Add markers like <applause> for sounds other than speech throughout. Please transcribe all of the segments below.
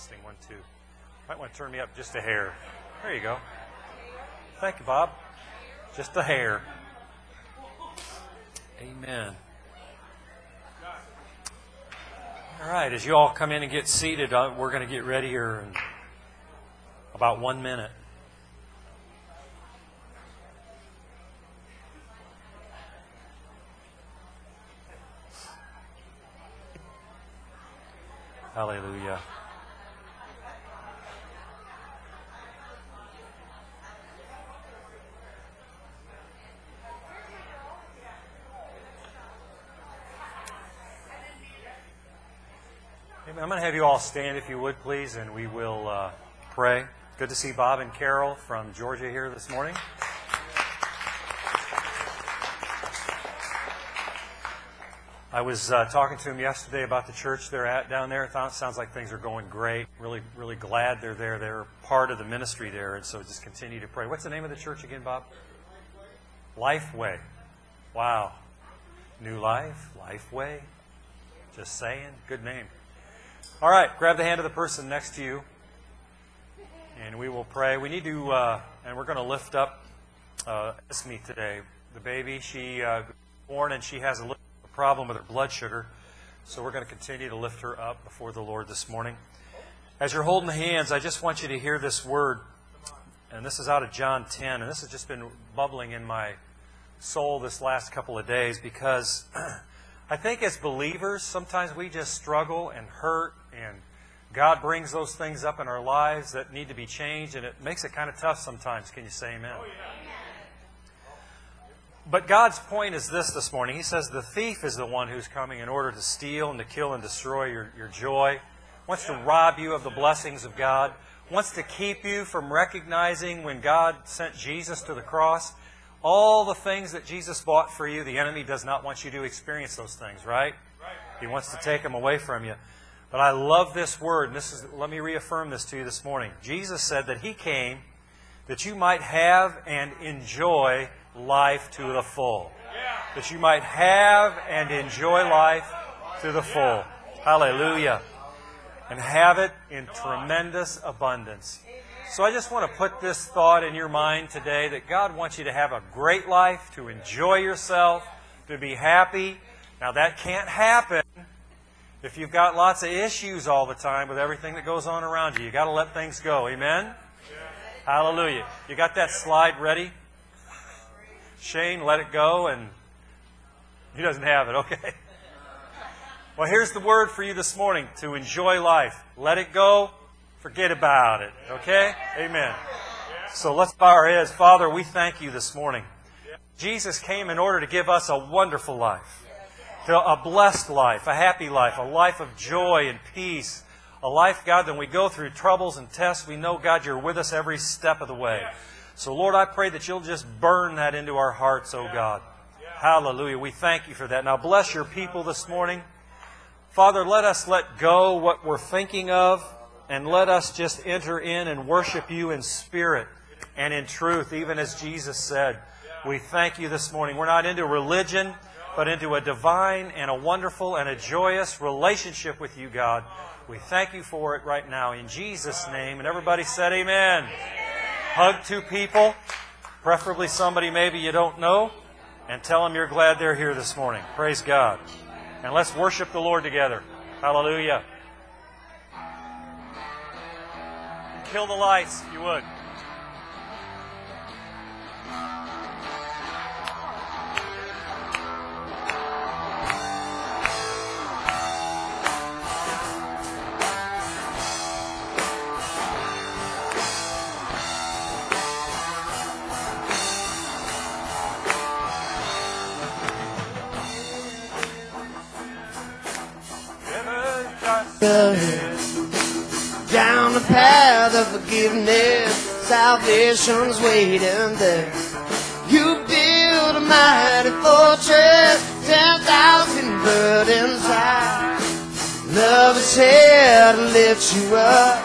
Testing one, two. Might want to turn me up just a hair. There you go. Thank you, Bob. Just a hair. Amen. All right, as you all come in and get seated, uh, we're going to get ready here in about one minute. Hallelujah. I'm going to have you all stand, if you would, please, and we will uh, pray. Good to see Bob and Carol from Georgia here this morning. I was uh, talking to them yesterday about the church they're at down there. It sounds like things are going great. Really, really glad they're there. They're part of the ministry there, and so just continue to pray. What's the name of the church again, Bob? Lifeway. Wow. New life, Lifeway. Just saying. Good name. All right, grab the hand of the person next to you, and we will pray. We need to, uh, and we're going to lift up uh, Esme today. The baby, she uh, born, and she has a little problem with her blood sugar. So we're going to continue to lift her up before the Lord this morning. As you're holding hands, I just want you to hear this word. And this is out of John 10. And this has just been bubbling in my soul this last couple of days because <clears throat> I think as believers, sometimes we just struggle and hurt, and God brings those things up in our lives that need to be changed, and it makes it kind of tough sometimes. Can you say amen? Oh, yeah. But God's point is this this morning. He says the thief is the one who's coming in order to steal and to kill and destroy your, your joy, wants to rob you of the blessings of God, wants to keep you from recognizing when God sent Jesus to the cross. All the things that Jesus bought for you, the enemy does not want you to experience those things, right? He wants to take them away from you. But I love this word, and this is let me reaffirm this to you this morning. Jesus said that he came that you might have and enjoy life to the full. That you might have and enjoy life to the full. Hallelujah. And have it in tremendous abundance. So I just want to put this thought in your mind today that God wants you to have a great life, to enjoy yourself, to be happy. Now that can't happen if you've got lots of issues all the time with everything that goes on around you. You've got to let things go. Amen? Hallelujah. You got that slide ready? Shane, let it go, and he doesn't have it, okay? Well, here's the word for you this morning to enjoy life. Let it go, forget about it, okay? Amen. So let's bow our heads. Father, we thank you this morning. Jesus came in order to give us a wonderful life, a blessed life, a happy life, a life of joy and peace, a life, God, that we go through troubles and tests, we know, God, you're with us every step of the way. So, Lord, I pray that you'll just burn that into our hearts, oh God. Hallelujah. We thank you for that. Now, bless your people this morning. Father, let us let go what we're thinking of and let us just enter in and worship you in spirit and in truth, even as Jesus said. We thank you this morning. We're not into religion, but into a divine and a wonderful and a joyous relationship with you, God. We thank you for it right now in Jesus' name. And everybody said, Amen. Hug two people, preferably somebody maybe you don't know, and tell them you're glad they're here this morning. Praise God. And let's worship the Lord together. Hallelujah. Kill the lights, you would. Path of forgiveness, salvation's waiting there. You build a mighty fortress, ten thousand burdens high. Love is here to lift you up,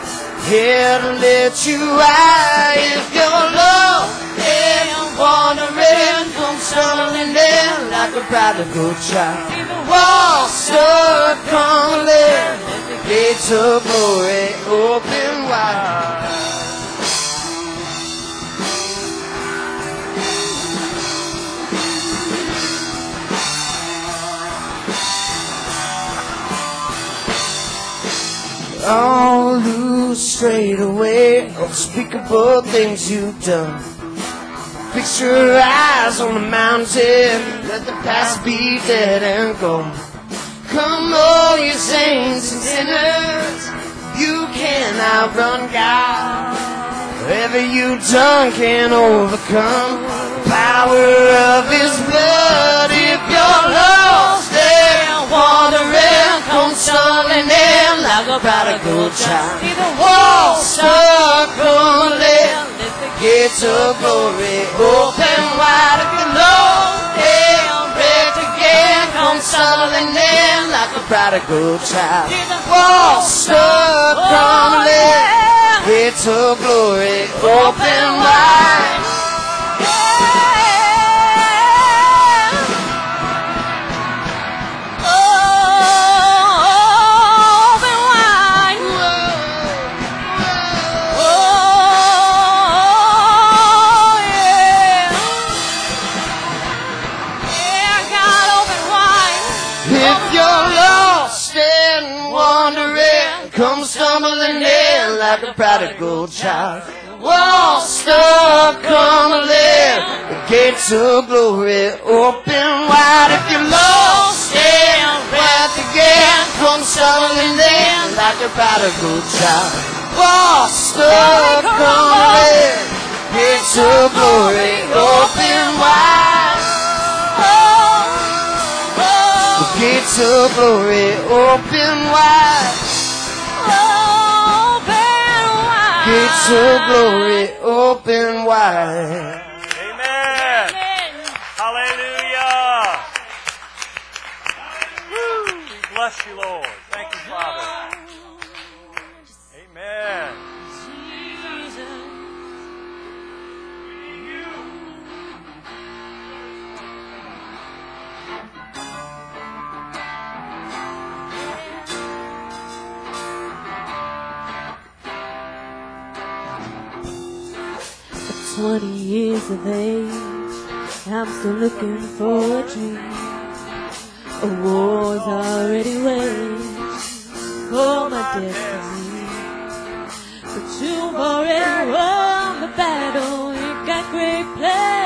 here to lift you high. If you're low and wandering, come stumbling in like a prodigal child. Walls stuck crumbling, gates of glory open wide. All lose straight away unspeakable things you've done. Fix your eyes on the mountain, let the past be dead and gone. Come, all you saints and sinners, you can outrun God. Whatever you've done can overcome the power of His blood. If you're lost and wandering, come stumbling in like a prodigal child. See the walls start crumbling, let the gates of glory open wide. If you're lost and come stumbling in like a prodigal child. Walls start crumbling, gates of glory open wide. Like a prodigal child. Walls stuck crumbling, the gates of glory open wide. If you're lost and wrapped again, come stumbling in like a prodigal child. Walls stuck crumbling, gates of glory open wide. The gates of glory open wide. Gates of glory open wide. Amen. Hallelujah. Woo. We bless you, Lord. 20 years of age, I'm still looking for a dream. A war's already waged for my destiny. But you've already won the battle, you've got great plans.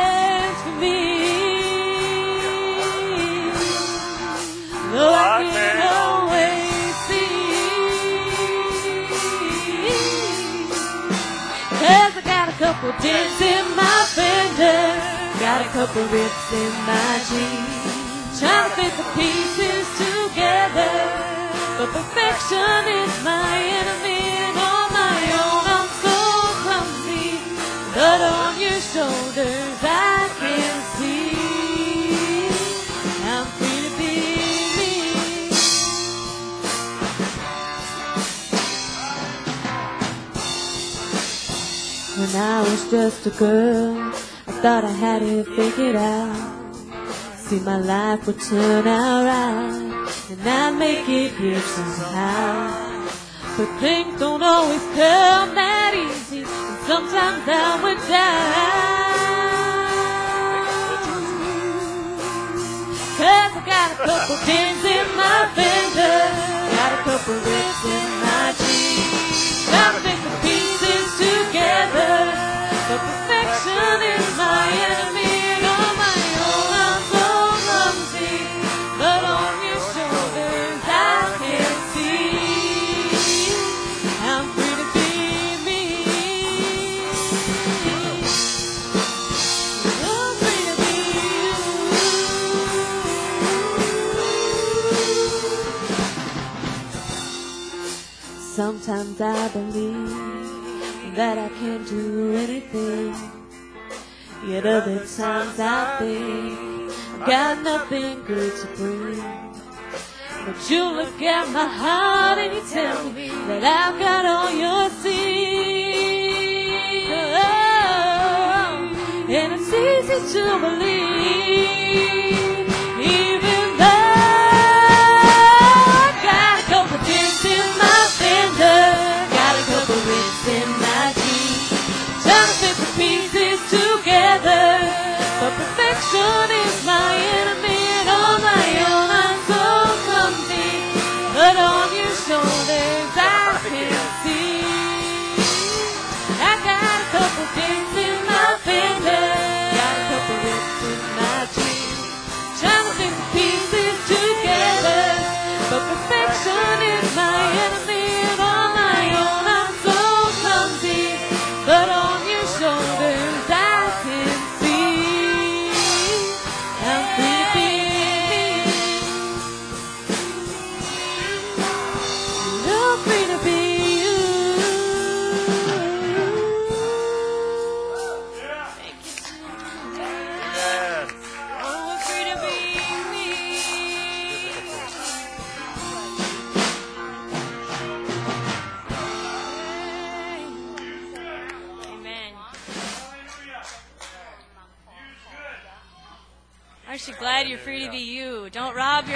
Couple dents in my fender, got a couple rips in my jeans. Trying to fit the pieces together, but perfection is my enemy. And on my own, I'm so clumsy. But on your shoulders, I When I was just a girl, I thought I had it figured out. See, my life would turn out right, and I'd make it here somehow. But things don't always come that easy, and sometimes I would die. Cause I got a couple dings in my fender, Sometimes I believe that I can't do anything. Yet other times I think I've got nothing good to bring. But you look at my heart and you tell me that I've got all your seeds. Oh, and it's easy to believe Aren't together, but perfection is my end.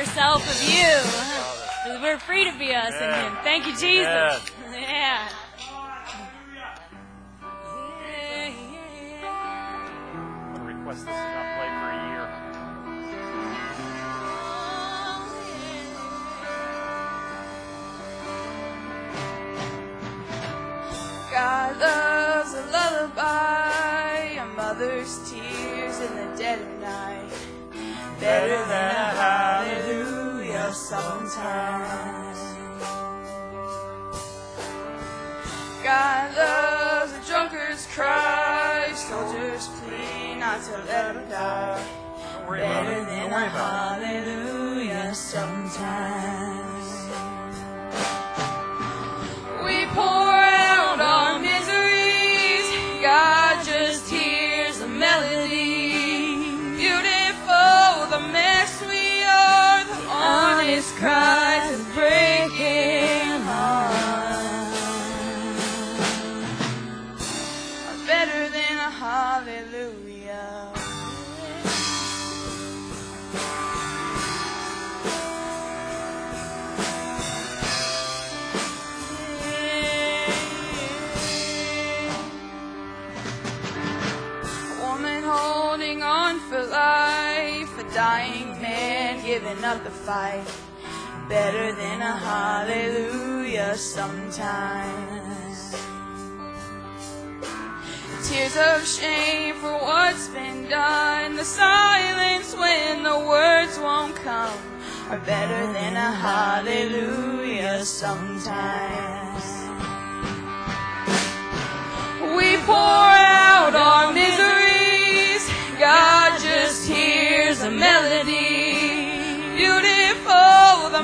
Yourself of you. We're free to be us in Him. Thank you, Jesus. Yeah. I'm going to request this is not played for a year. God loves a lullaby, a mother's tears in the dead of night. Better than a hallelujah sometimes. God loves a drunkard's cry, soldier's plea not to let him die. Better than a worry about it. hallelujah sometimes. Up the fight. Better than a hallelujah sometimes. Tears of shame for what's been done, the silence when the words won't come are better than a hallelujah sometimes. We pour out our miseries. God just hears a melody.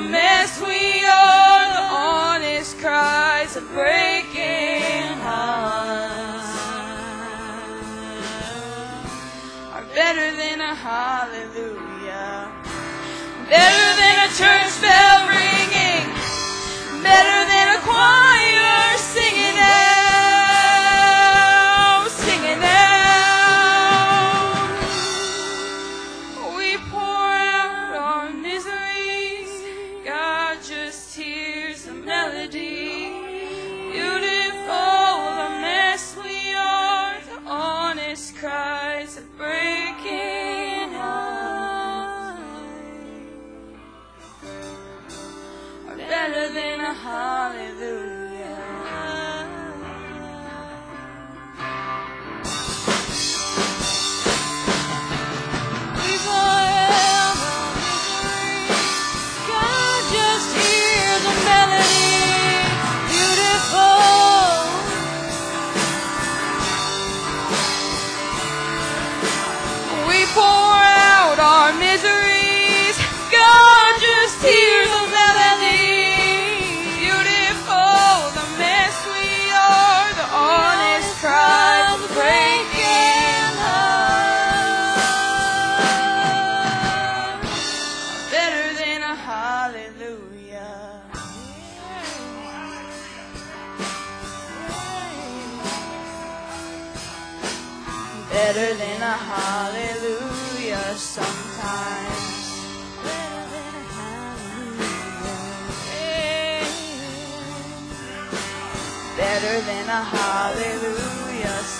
The mess we are, the honest cries of breaking hearts are better than a hallelujah. Better than a church bell ringing. Better than a choir hallelujah.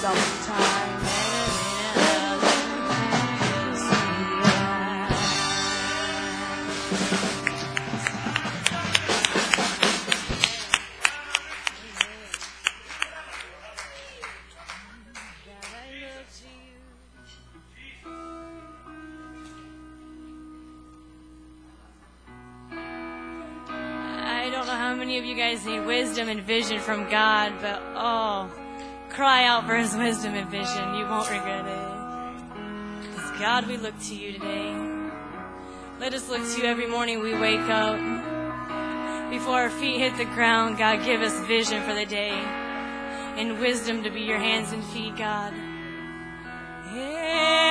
I don't know how many of you guys need wisdom and vision from God, but oh, cry out for His wisdom and vision. You won't regret it. Because God, we look to you today. Let us look to you every morning we wake up. Before our feet hit the ground, God, give us vision for the day and wisdom to be your hands and feet, God. Yeah.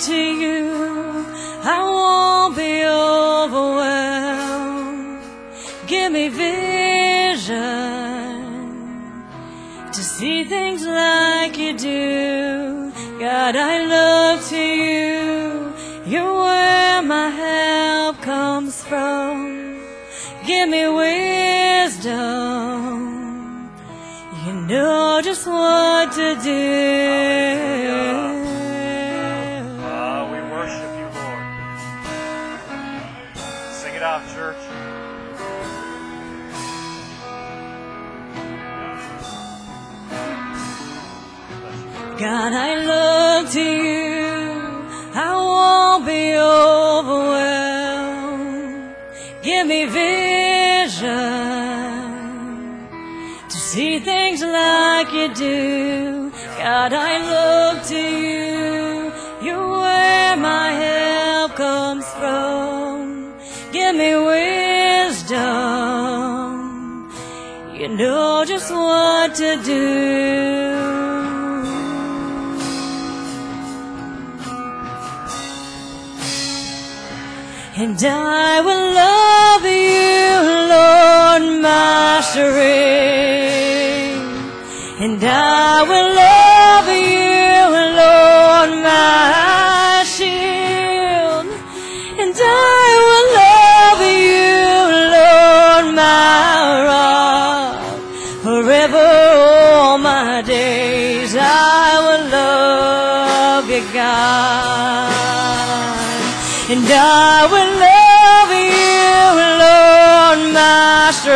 To you. I won't be overwhelmed. Give me vision to see things like you do. God, I look to you. You're where my help comes from. Give me wisdom. You know just what to do. It out, church. God, I look to you. I won't be overwhelmed. Give me vision to see things like you do. God, I look to you. Me wisdom. You know just what to do. And I will love you, Lord, my strength. And I will love you,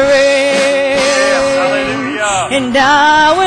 strength. hallelujah. And I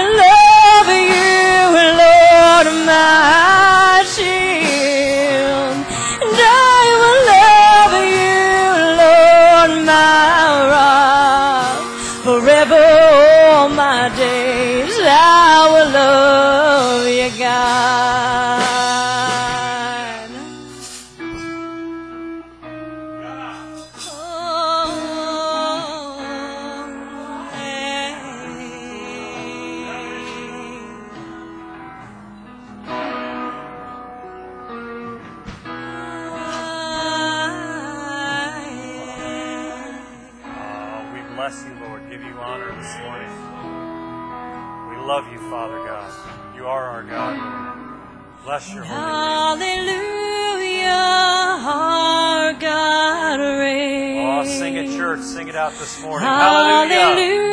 morning. Hallelujah.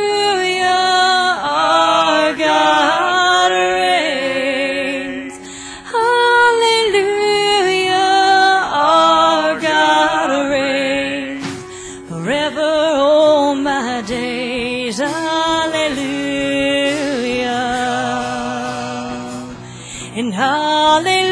Hallelujah, our God reigns. Hallelujah, our God reigns. Forever all my days. Hallelujah. And hallelujah,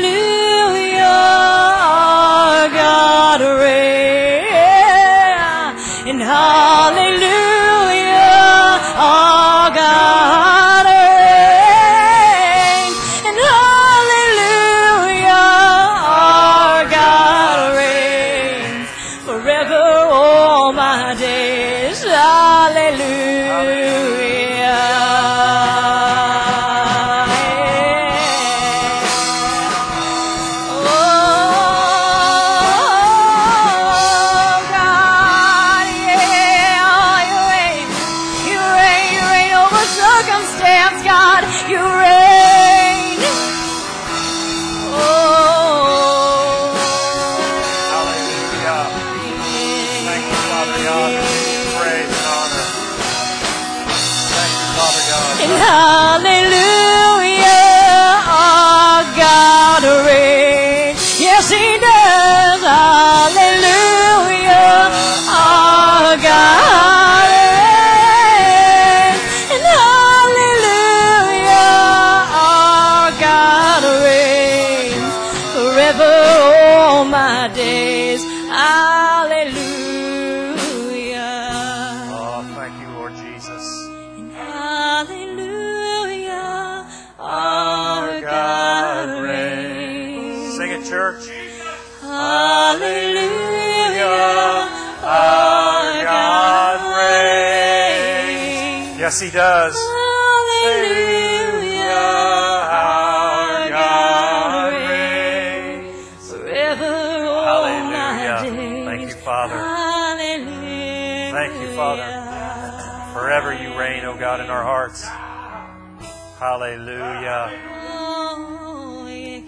Hallelujah.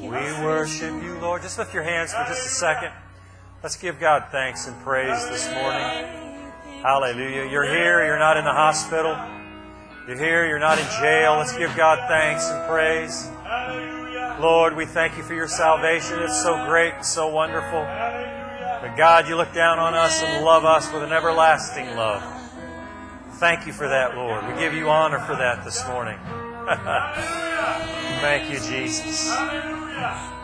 We worship you, Lord. Just lift your hands for just a second. Let's give God thanks and praise this morning. Hallelujah. You're here. You're not in the hospital. You're here. You're not in jail. Let's give God thanks and praise. Lord, we thank you for your salvation. It's so great and so wonderful. But God, you look down on us and love us with an everlasting love. Thank you for that, Lord. We give you honor for that this morning. Thank you, Jesus.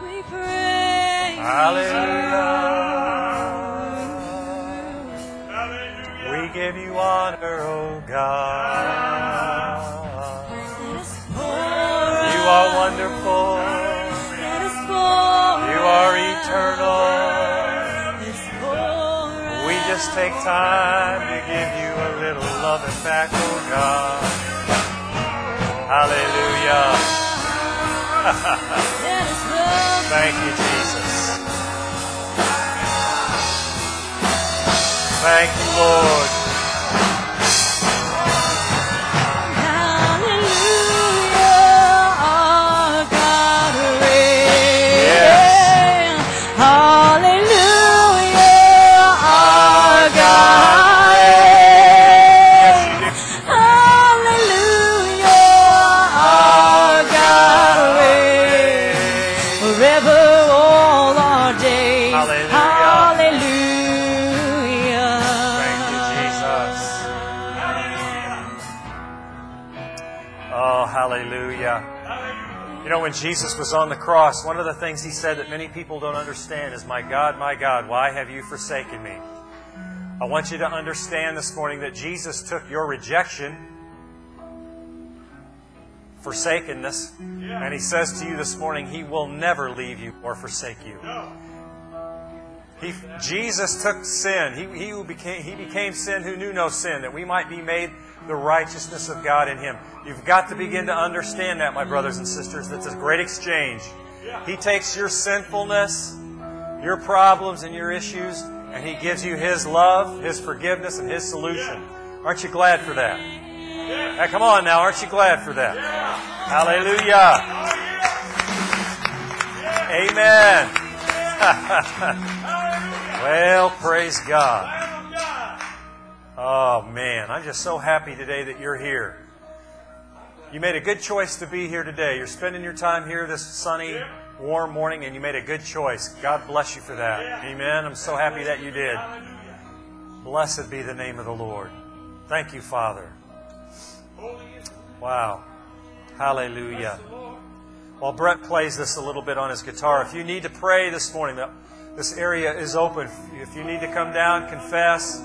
We praise Hallelujah. We give you honor, O God. You are wonderful. You are eternal. We just take time to give you a little love loving back, oh God. Hallelujah. <laughs> Thank you, Jesus. Thank you, Lord. Jesus was on the cross, one of the things he said that many people don't understand is, My God, my God, why have you forsaken me? I want you to understand this morning that Jesus took your rejection, forsakenness, and he says to you this morning, He will never leave you or forsake you. He, Jesus took sin. He, he, who became, he became sin who knew no sin, that we might be made the righteousness of God in Him. You've got to begin to understand that, my brothers and sisters. That's a great exchange. He takes your sinfulness, your problems, and your issues, and He gives you His love, His forgiveness, and His solution. Aren't you glad for that? Now, come on now. Aren't you glad for that? Hallelujah. Oh, Amen. <laughs> Well, praise God. Oh, man. I'm just so happy today that you're here. You made a good choice to be here today. You're spending your time here this sunny, warm morning, and you made a good choice. God bless you for that. Amen. I'm so happy that you did. Blessed be the name of the Lord. Thank you, Father. Wow. Hallelujah. While Brett plays this a little bit on his guitar, if you need to pray this morning, this area is open. If you need to come down, confess.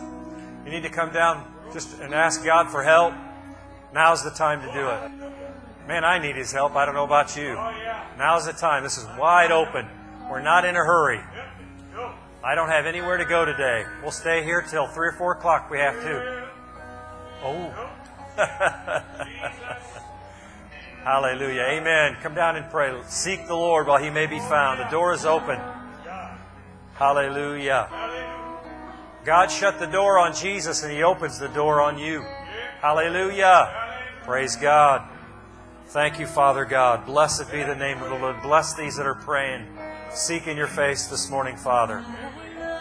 You need to come down just and ask God for help. Now's the time to do it. Man, I need His help. I don't know about you. Now's the time. This is wide open. We're not in a hurry. I don't have anywhere to go today. We'll stay here till 3 or 4 o'clock. We have to. Oh. <laughs> Hallelujah. Amen. Come down and pray. Seek the Lord while He may be found. The door is open. Hallelujah. God shut the door on Jesus and He opens the door on you. Hallelujah. Praise God. Thank you, Father God. Blessed be the name of the Lord. Bless these that are praying, seeking your face this morning, Father.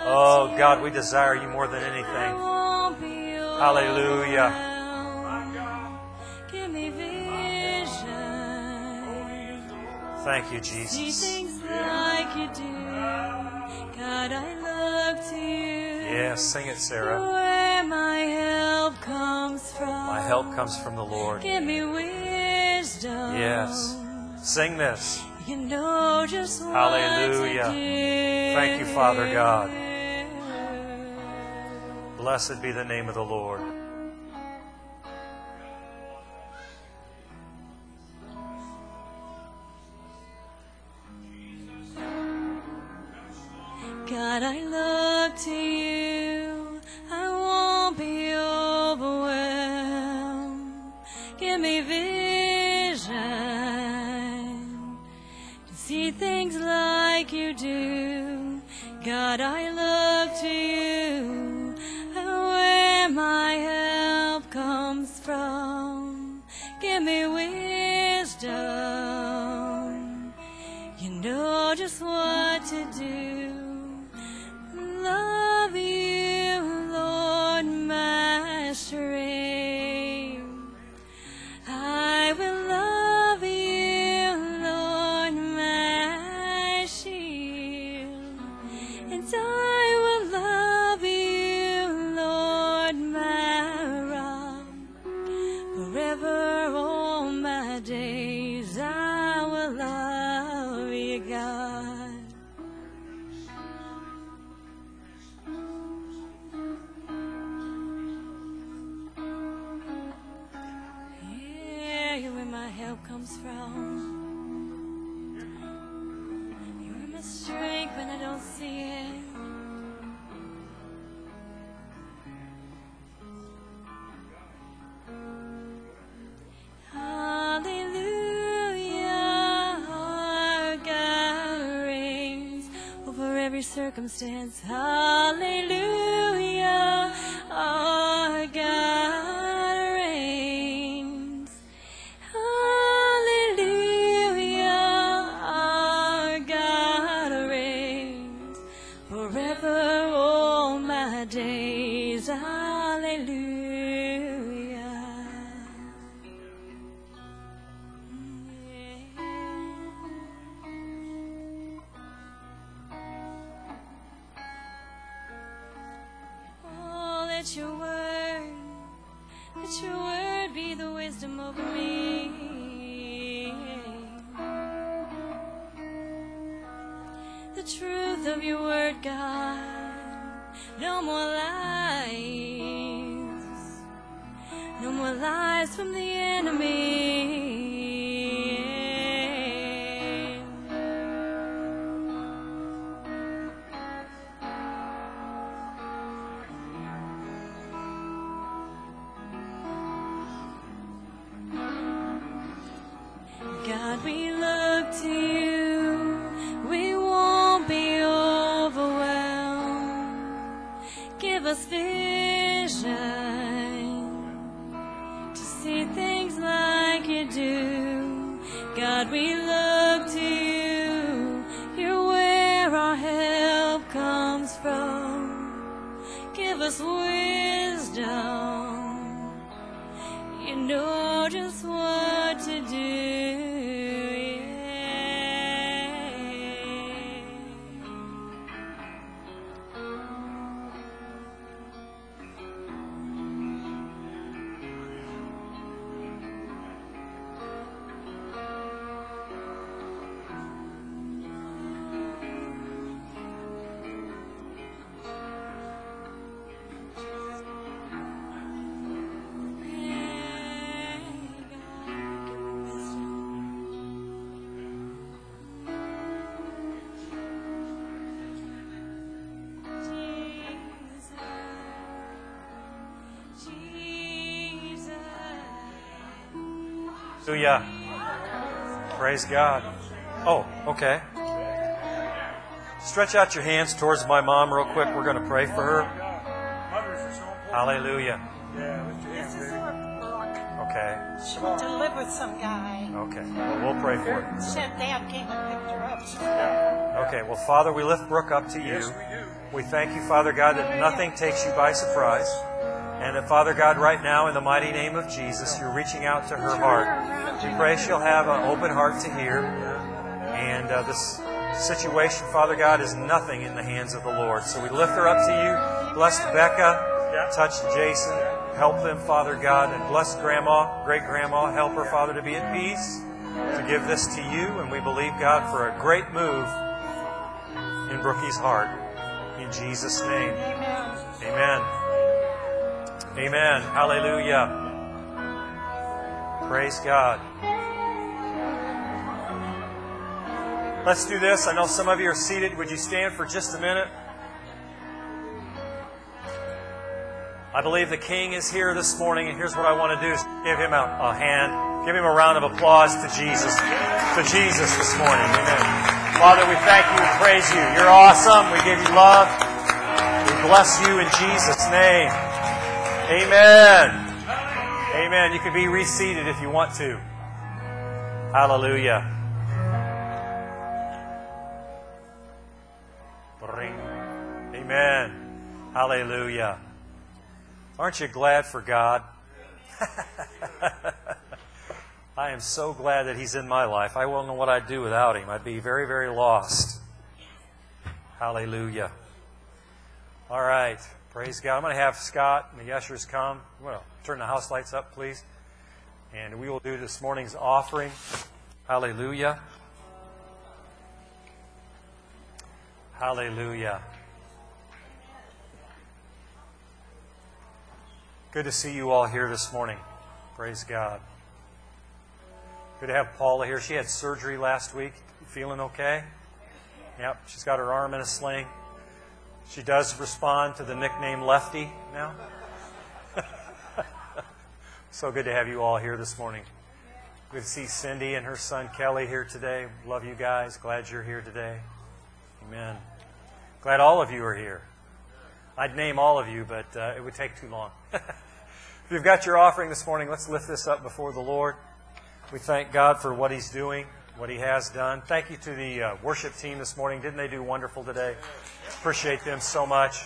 Oh, God, we desire you more than anything. Hallelujah. Give me vision. Thank you, Jesus. God, I look to you. Yes, sing it, Sarah. Where my help comes from. My help comes from the Lord. Give me wisdom. Yes. Sing this. You know just what Hallelujah. Thank you, Father God. Blessed be the name of the Lord. God, I look to you. I won't be overwhelmed. Give me vision to see things like you do. God, I look to you. Where my help comes from. Give me wisdom. You know just what to do. Love you, Lord, my strength. See. Hallelujah, our God reigns over every circumstance. Hallelujah, Hallelujah. Praise God. Oh, okay. Stretch out your hands towards my mom real quick. We're going to pray for her. Hallelujah. This is Brooke. Okay. She went to live with some guy. Okay. Well, we'll pray for her. Said Dad came and picked her up. So Okay. Well, Father, we lift Brooke up to you. we thank you, Father God, that nothing takes you by surprise. And that, Father God, right now, in the mighty name of Jesus, you're reaching out to her heart. We pray she'll have an open heart to hear. And uh, this situation, Father God, is nothing in the hands of the Lord. So we lift her up to you. Bless Becca. Touch Jason. Help them, Father God. And bless Grandma, great Grandma. Help her, Father, to be at peace. To give this to you. And we believe, God, for a great move in Brookie's heart. In Jesus' name. Amen. Amen. Hallelujah. Praise God. Let's do this. I know some of you are seated. Would you stand for just a minute? I believe the King is here this morning, and here's what I want to do give him a, a hand, give him a round of applause to Jesus, to Jesus this morning. Amen. Father, we thank you and praise you. You're awesome. We give you love. We bless you in Jesus' name. Amen. Amen. You can be reseated if you want to. Hallelujah. Amen. Hallelujah. Aren't you glad for God? <laughs> I am so glad that He's in my life. I won't know what I'd do without Him. I'd be very, very lost. Hallelujah. All right. Praise God. I'm going to have Scott and the ushers come. Well, turn the house lights up, please. And we will do this morning's offering. Hallelujah. Hallelujah. Good to see you all here this morning. Praise God. Good to have Paula here. She had surgery last week. Feeling okay? Yep, she's got her arm in a sling. She does respond to the nickname Lefty now. <laughs> so good to have you all here this morning. Good to see Cindy and her son Kelly here today. Love you guys. Glad you're here today. Amen. Glad all of you are here. I'd name all of you, but uh, it would take too long. <laughs> if you've got your offering this morning, let's lift this up before the Lord. We thank God for what He's doing, what He has done. Thank you to the uh, worship team this morning. Didn't they do wonderful today? Appreciate them so much.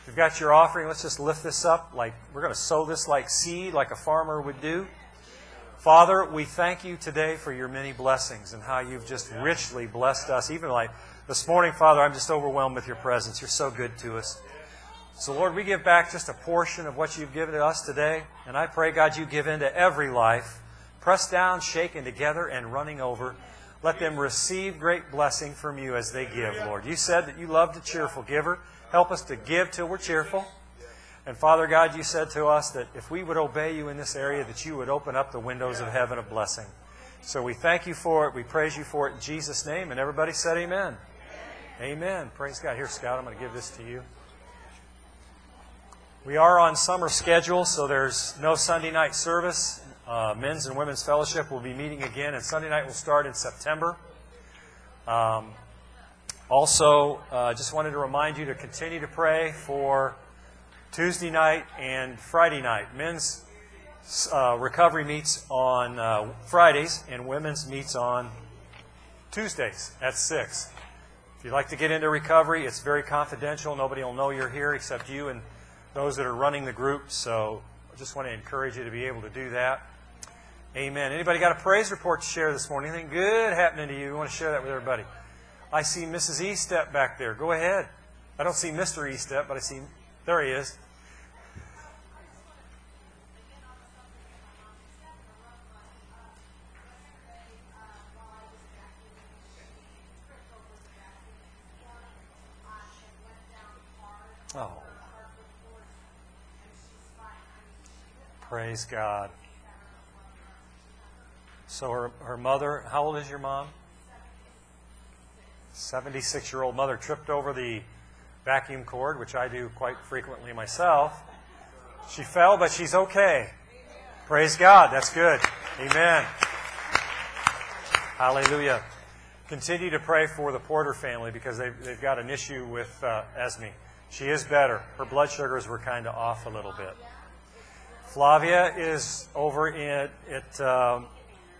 If you've got your offering, let's just lift this up like we're going to sow this like seed, like a farmer would do. Father, we thank you today for your many blessings and how you've just richly blessed us. Even like this morning, Father, I'm just overwhelmed with your presence. You're so good to us. So, Lord, we give back just a portion of what you've given to us today. And I pray, God, you give into every life, pressed down, shaken together, and running over. Let them receive great blessing from you as they give, Lord. You said that you loved a cheerful giver. Help us to give till we're cheerful. And Father God, you said to us that if we would obey you in this area, that you would open up the windows of heaven of blessing. So we thank you for it. We praise you for it in Jesus' name. And everybody said amen. Amen. amen. Praise God. Here, Scott, I'm going to give this to you. We are on summer schedule, so there's no Sunday night service. Uh, men's and women's fellowship will be meeting again, and Sunday night will start in September. Um, also, uh, just wanted to remind you to continue to pray for Tuesday night and Friday night. Men's uh, recovery meets on uh, Fridays, and women's meets on Tuesdays at 6. If you'd like to get into recovery, it's very confidential. Nobody will know you're here except you and those that are running the group. So I just want to encourage you to be able to do that. Amen. Anybody got a praise report to share this morning? Anything good happening to you? You want to share that with everybody? I see Mrs. Estep back there. Go ahead. I don't see Mr. Estep, but I see there he is. Oh. Praise God. So her, her mother, how old is your mom? 76 year old mother tripped over the vacuum cord, which I do quite frequently myself. She fell, but she's okay. Praise God. That's good. Amen. Hallelujah. Continue to pray for the Porter family because they've, they've got an issue with uh, Esme. She is better. Her blood sugars were kind of off a little bit. Flavia is over in, at um,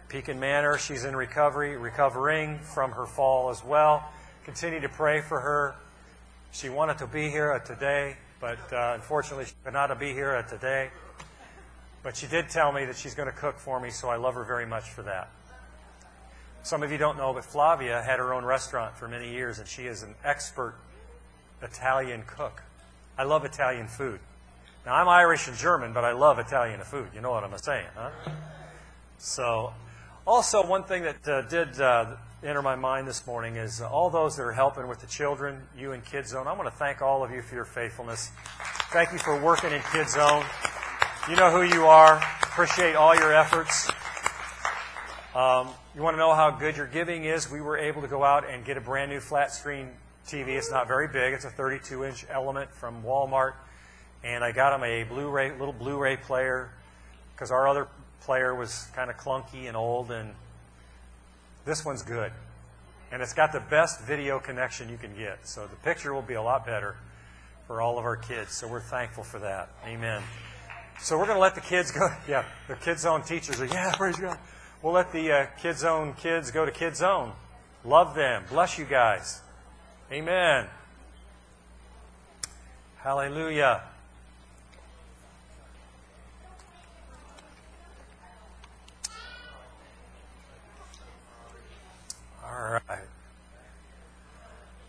Pekin Manor. She's in recovery, recovering from her fall as well. Continue to pray for her. She wanted to be here today, but uh, unfortunately she could not be here today. But she did tell me that she's going to cook for me, so I love her very much for that. Some of you don't know, but Flavia had her own restaurant for many years, and she is an expert Italian cook. I love Italian food. Now, I'm Irish and German, but I love Italian food. You know what I'm saying, huh? So, also, one thing that uh, did uh, enter my mind this morning is uh, all those that are helping with the children, you and Kids Zone. I want to thank all of you for your faithfulness. Thank you for working in Kids Zone. You know who you are. Appreciate all your efforts. Um, you want to know how good your giving is? We were able to go out and get a brand new flat screen TV. It's not very big. It's a 32 inch element from Walmart. And I got him a Blu-ray, little Blu-ray player because our other player was kind of clunky and old, and this one's good. And it's got the best video connection you can get. So the picture will be a lot better for all of our kids. So we're thankful for that. Amen. So we're going to let the kids go. <laughs> Yeah, the Kids Zone teachers are, yeah, praise God. We'll let the uh, Kids Zone kids go to Kids Zone. Love them. Bless you guys. Amen. Hallelujah. All right.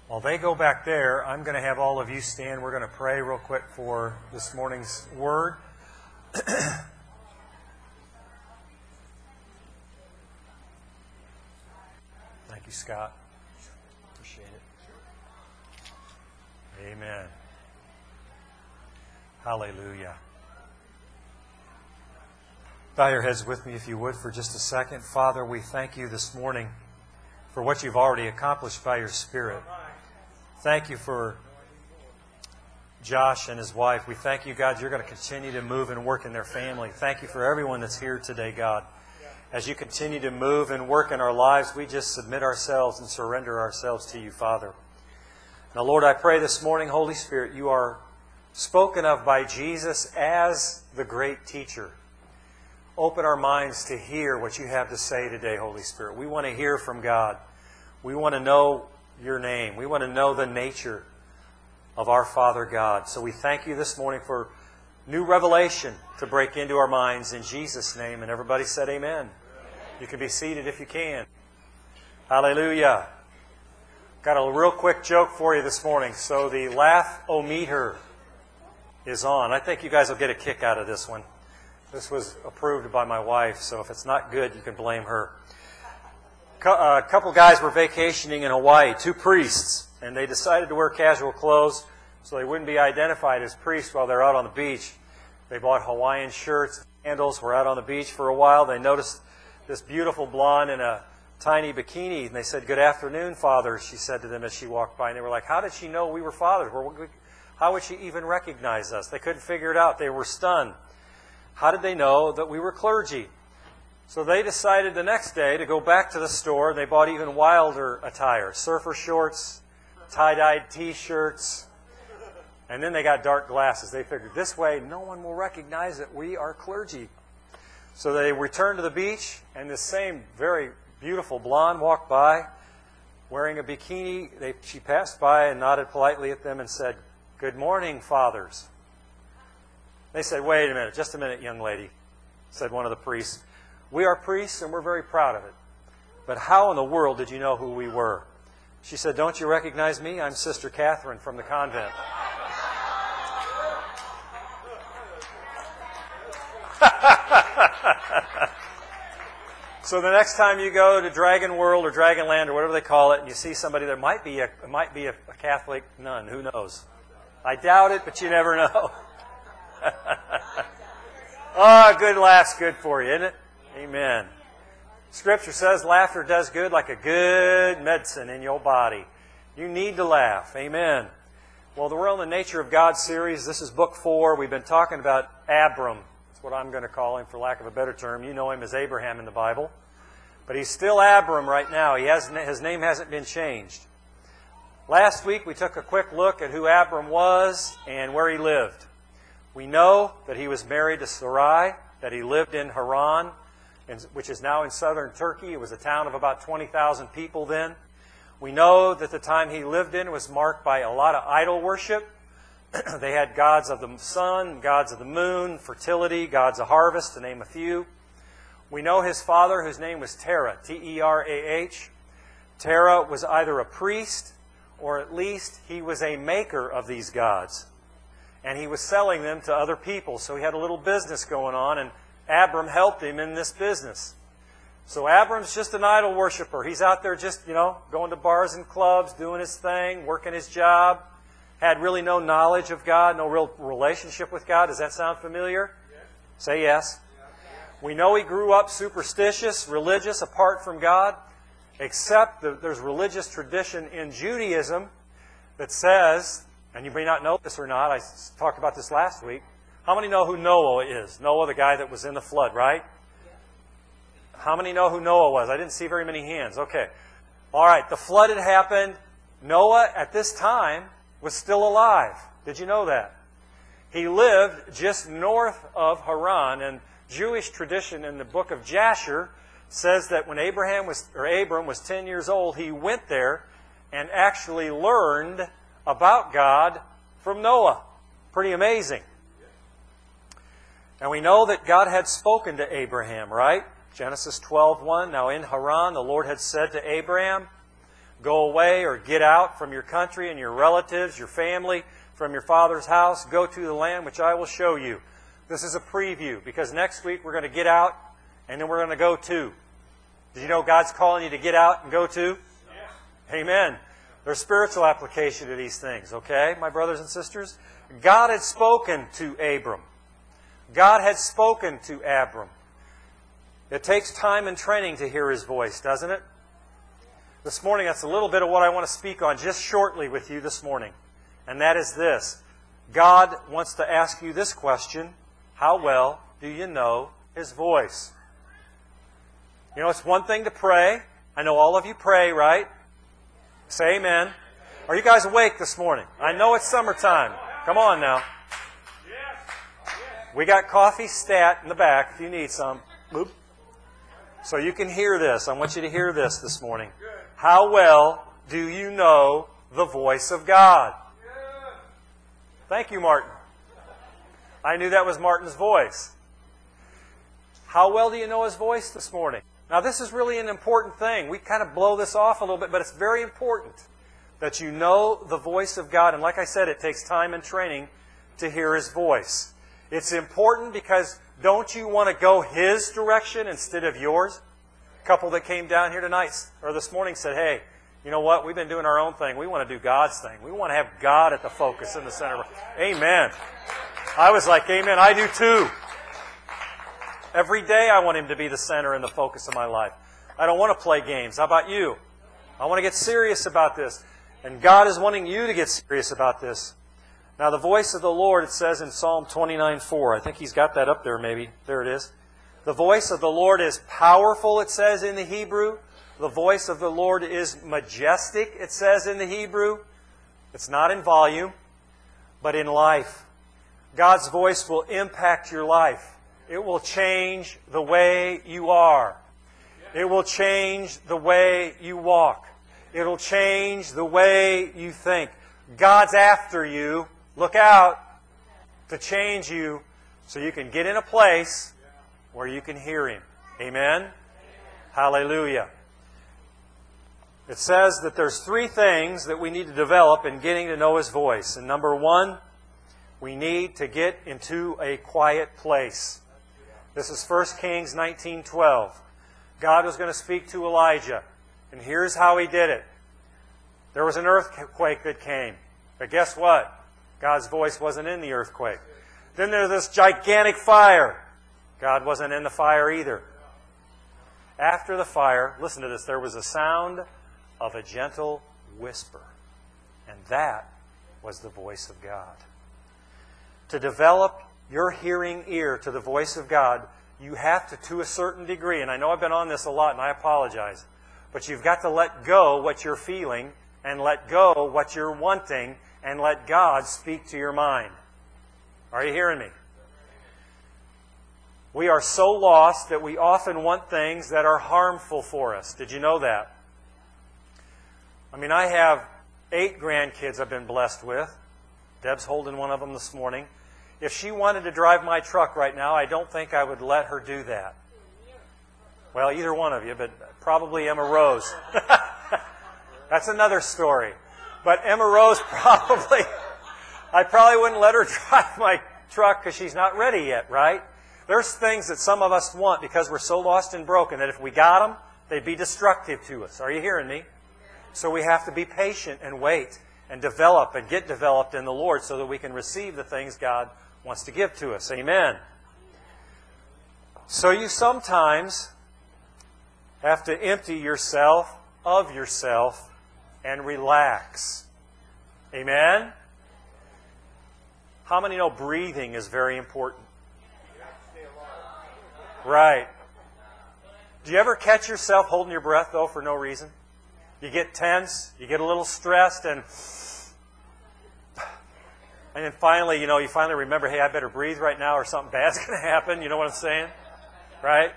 While they go back there, I'm going to have all of you stand. We're going to pray real quick for this morning's word. <coughs> Thank you, Scott. Appreciate it. Amen. Hallelujah. Bow your heads with me, if you would, for just a second. Father, we thank you this morning for what you've already accomplished by your Spirit. Thank you for Josh and his wife. We thank you, God, you're going to continue to move and work in their family. Thank you for everyone that's here today, God. As you continue to move and work in our lives, we just submit ourselves and surrender ourselves to you, Father. Now, Lord, I pray this morning, Holy Spirit, you are spoken of by Jesus as the great teacher. Open our minds to hear what you have to say today, Holy Spirit. We want to hear from God. We want to know your name. We want to know the nature of our Father God. So we thank you this morning for new revelation to break into our minds in Jesus' name. And everybody said, Amen. You can be seated if you can. Hallelujah. Got a real quick joke for you this morning. So the laugh-o-meter is on. I think you guys will get a kick out of this one. This was approved by my wife, so if it's not good, you can blame her. A uh, couple guys were vacationing in Hawaii, two priests, and they decided to wear casual clothes so they wouldn't be identified as priests while they're out on the beach. They bought Hawaiian shirts, candles, were out on the beach for a while. They noticed this beautiful blonde in a tiny bikini, and they said, Good afternoon, Father, she said to them as she walked by. And they were like, How did she know we were fathers? How would she even recognize us? They couldn't figure it out. They were stunned. How did they know that we were clergy? So they decided the next day to go back to the store. And they bought even wilder attire surfer shorts, tie dyed t shirts, and then they got dark glasses. They figured this way no one will recognize that we are clergy. So they returned to the beach, and this same very beautiful blonde walked by wearing a bikini. They, she passed by and nodded politely at them and said, Good morning, fathers. They said, Wait a minute, just a minute, young lady, said one of the priests. We are priests and we're very proud of it. But how in the world did you know who we were? She said, Don't you recognize me? I'm Sister Catherine from the convent. <laughs> so the next time you go to Dragon World or Dragon Land or whatever they call it, and you see somebody, there might be a might be a, a Catholic nun. Who knows? I doubt it, but you never <laughs> know. Oh, <laughs> good laugh's good for you, isn't it? Amen. Scripture says laughter does good like a good medicine in your body. You need to laugh. Amen. Well, the world and the Nature of God series. This is book four. We've been talking about Abram. That's what I'm going to call him, for lack of a better term. You know him as Abraham in the Bible. But he's still Abram right now. He has, his name hasn't been changed. Last week, we took a quick look at who Abram was and where he lived. We know that he was married to Sarai, that he lived in Haran, which is now in southern Turkey. It was a town of about 20,000 people then. We know that the time he lived in was marked by a lot of idol worship. <clears throat> they had gods of the sun, gods of the moon, fertility, gods of harvest, to name a few. We know his father, whose name was Terah, T E R A H. Terah was either a priest or at least he was a maker of these gods. And he was selling them to other people. So he had a little business going on, and Abram helped him in this business. So Abram's just an idol worshiper. He's out there just, you know, going to bars and clubs, doing his thing, working his job. Had really no knowledge of God, no real relationship with God. Does that sound familiar? Yes. Say yes. We know he grew up superstitious, religious, apart from God, except that there's religious tradition in Judaism that says, and you may not know this or not, I talked about this last week, how many know who Noah is? Noah, the guy that was in the flood, right? How many know who Noah was? I didn't see very many hands. Okay. All right, the flood had happened. Noah, at this time, was still alive. Did you know that? He lived just north of Haran, and Jewish tradition in the book of Jasher says that when Abraham was or Abram was 10 years old, he went there and actually learned about God from Noah. Pretty amazing. And we know that God had spoken to Abraham, right? Genesis 12:1. Now in Haran the Lord had said to Abraham, Go away or get out from your country and your relatives, your family, from your father's house. Go to the land which I will show you. This is a preview because next week we're going to get out and then we're going to go to. Did you know God's calling you to get out and go to? Yes. Amen. There's spiritual application to these things, okay, my brothers and sisters? God had spoken to Abram. God had spoken to Abram. It takes time and training to hear his voice, doesn't it? This morning, that's a little bit of what I want to speak on just shortly with you this morning. And that is this God wants to ask you this question How well do you know his voice? You know, it's one thing to pray. I know all of you pray, right? Say amen. Are you guys awake this morning? I know it's summertime. Come on now. We got coffee stat in the back if you need some. Boop. So you can hear this. I want you to hear this this morning. How well do you know the voice of God? Thank you, Martin. I knew that was Martin's voice. How well do you know his voice this morning? Now, this is really an important thing. We kind of blow this off a little bit, but it's very important that you know the voice of God. And like I said, it takes time and training to hear his voice. It's important because don't you want to go his direction instead of yours? A couple that came down here tonight or this morning said, hey, you know what? We've been doing our own thing. We want to do God's thing. We want to have God at the focus in the center. Amen. I was like, Amen. I do too. Every day I want Him to be the center and the focus of my life. I don't want to play games. How about you? I want to get serious about this. And God is wanting you to get serious about this. Now, the voice of the Lord, it says in Psalm 29 4. I think He's got that up there, maybe. There it is. The voice of the Lord is powerful, it says in the Hebrew. The voice of the Lord is majestic, it says in the Hebrew. It's not in volume, but in life. God's voice will impact your life. It will change the way you are. It will change the way you walk. It'll change the way you think. God's after you. Look out to change you so you can get in a place where you can hear Him. Amen? Hallelujah. It says that there's three things that we need to develop in getting to know His voice. And number one, we need to get into a quiet place. This is 1 Kings 19:12. God was going to speak to Elijah, and here's how he did it. There was an earthquake that came. But guess what? God's voice wasn't in the earthquake. Then there's this gigantic fire. God wasn't in the fire either. After the fire, listen to this, there was a sound of a gentle whisper. And that was the voice of God. To develop your hearing ear to the voice of God, you have to, to a certain degree, and I know I've been on this a lot and I apologize, but you've got to let go what you're feeling and let go what you're wanting and let God speak to your mind. Are you hearing me? We are so lost that we often want things that are harmful for us. Did you know that? I mean, I have eight grandkids I've been blessed with. Deb's holding one of them this morning. If she wanted to drive my truck right now, I don't think I would let her do that. Well, either one of you, but probably Emma Rose. <laughs> That's another story. But Emma Rose <laughs> probably, I probably wouldn't let her <laughs> drive my truck because she's not ready yet, right? There's things that some of us want because we're so lost and broken that if we got them, they'd be destructive to us. Are you hearing me? So we have to be patient and wait and develop and get developed in the Lord so that we can receive the things God wants to give to us. Amen. So you sometimes have to empty yourself of yourself and relax. Amen? How many know breathing is very important? Right. Do you ever catch yourself holding your breath, though, for no reason? You get tense, you get a little stressed, and and then finally, you know, you finally remember, hey, I better breathe right now or something bad's <laughs> going to happen. You know what I'm saying? Right?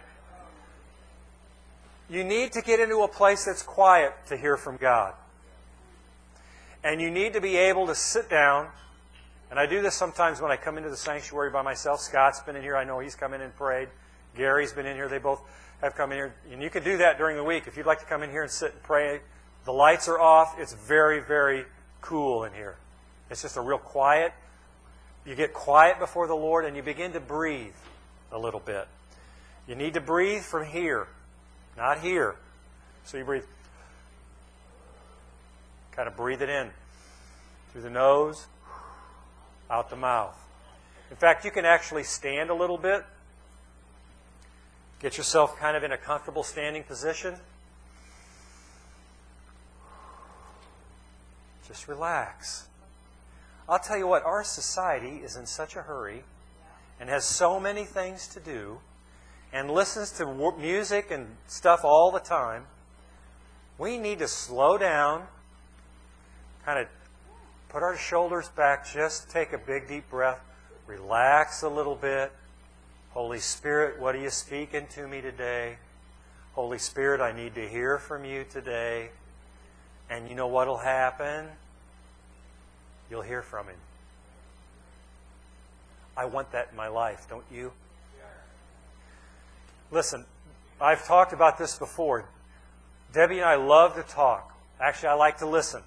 You need to get into a place that's quiet to hear from God. And you need to be able to sit down. And I do this sometimes when I come into the sanctuary by myself. Scott's been in here. I know he's come in and prayed. Gary's been in here. They both have come in here. And you can do that during the week. If you'd like to come in here and sit and pray, the lights are off. It's very, very cool in here. It's just a real quiet. You get quiet before the Lord and you begin to breathe a little bit. You need to breathe from here, not here. So you breathe. Kind of breathe it in through the nose, out the mouth. In fact, you can actually stand a little bit. Get yourself kind of in a comfortable standing position. Just relax. I'll tell you what, our society is in such a hurry and has so many things to do and listens to music and stuff all the time. We need to slow down, kind of put our shoulders back, just take a big deep breath, relax a little bit. Holy Spirit, what are you speaking to me today? Holy Spirit, I need to hear from you today. And you know what will happen? You'll hear from him. I want that in my life, don't you? Listen, I've talked about this before. Debbie and I love to talk. Actually, I like to listen.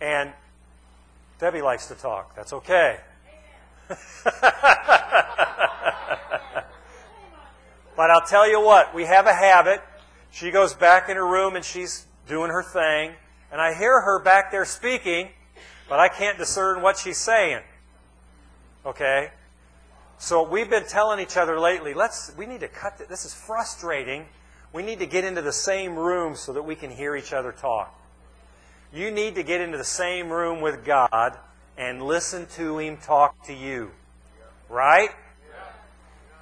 And Debbie likes to talk. That's okay. <laughs> but I'll tell you what, we have a habit. She goes back in her room and she's doing her thing. And I hear her back there speaking, but I can't discern what she's saying. Okay? So we've been telling each other lately, let's we need to cut this. This is frustrating. We need to get into the same room so that we can hear each other talk. You need to get into the same room with God and listen to Him talk to you. Right?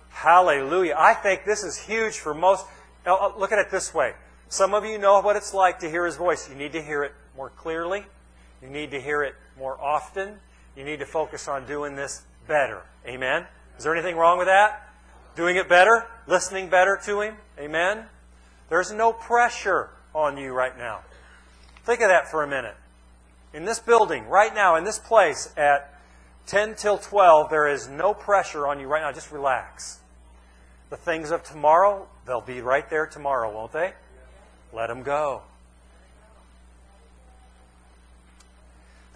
Hallelujah. I think this is huge for most. Now, look at it this way. Some of you know what it's like to hear His voice. You need to hear it more clearly. You need to hear it more often. You need to focus on doing this better. Amen? Is there anything wrong with that? Doing it better? Listening better to Him? Amen? There's no pressure on you right now. Think of that for a minute. In this building, right now, in this place, at 10 till 12, there is no pressure on you right now. Just relax. The things of tomorrow, they'll be right there tomorrow, won't they? Let them go.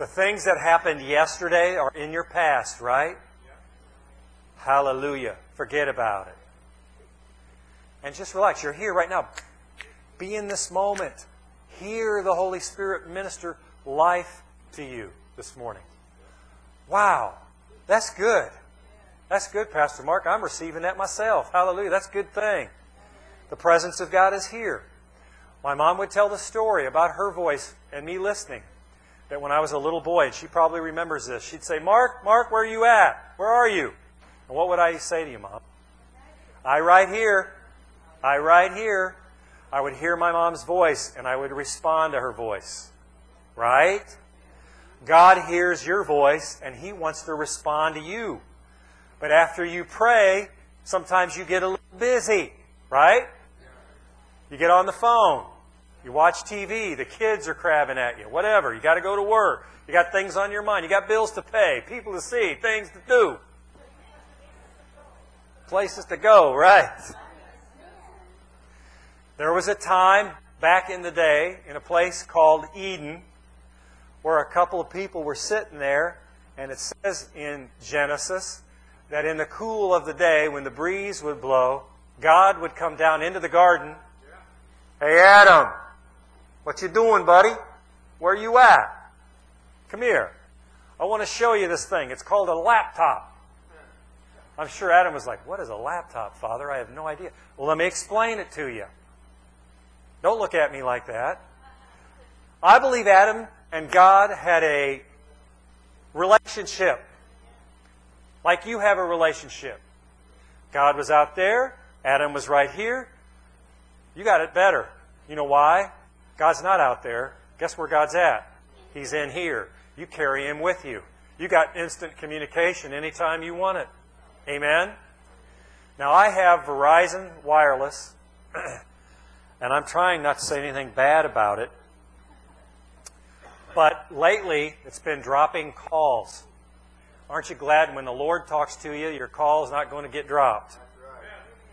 The things that happened yesterday are in your past, right? Hallelujah. Forget about it. And just relax. You're here right now. Be in this moment. Hear the Holy Spirit minister life to you this morning. Wow. That's good. That's good, Pastor Mark. I'm receiving that myself. Hallelujah. That's a good thing. The presence of God is here. My mom would tell the story about her voice and me listening. That when I was a little boy, and she probably remembers this, she'd say, Mark, Mark, where are you at? Where are you? And what would I say to you, Mom? I right here. I right here. I would hear my mom's voice and I would respond to her voice. Right? God hears your voice and He wants to respond to you. But after you pray, sometimes you get a little busy. Right? You get on the phone. You watch TV. The kids are crabbing at you. Whatever. You got to go to work. You got things on your mind. You got bills to pay, people to see, things to do places to go, right? There was a time back in the day in a place called Eden where a couple of people were sitting there, and it says in Genesis that in the cool of the day, when the breeze would blow, God would come down into the garden. Hey, Adam, what you doing, buddy? Where you at? Come here. I want to show you this thing. It's called a laptop. I'm sure Adam was like, What is a laptop, Father? I have no idea. Well, let me explain it to you. Don't look at me like that. I believe Adam and God had a relationship. Like you have a relationship. God was out there, Adam was right here. You got it better. You know why? God's not out there. Guess where God's at? He's in here. You carry him with you. You got instant communication anytime you want it. Amen? Now, I have Verizon Wireless. <clears throat> And I'm trying not to say anything bad about it. But lately, it's been dropping calls. Aren't you glad when the Lord talks to you, your call is not going to get dropped?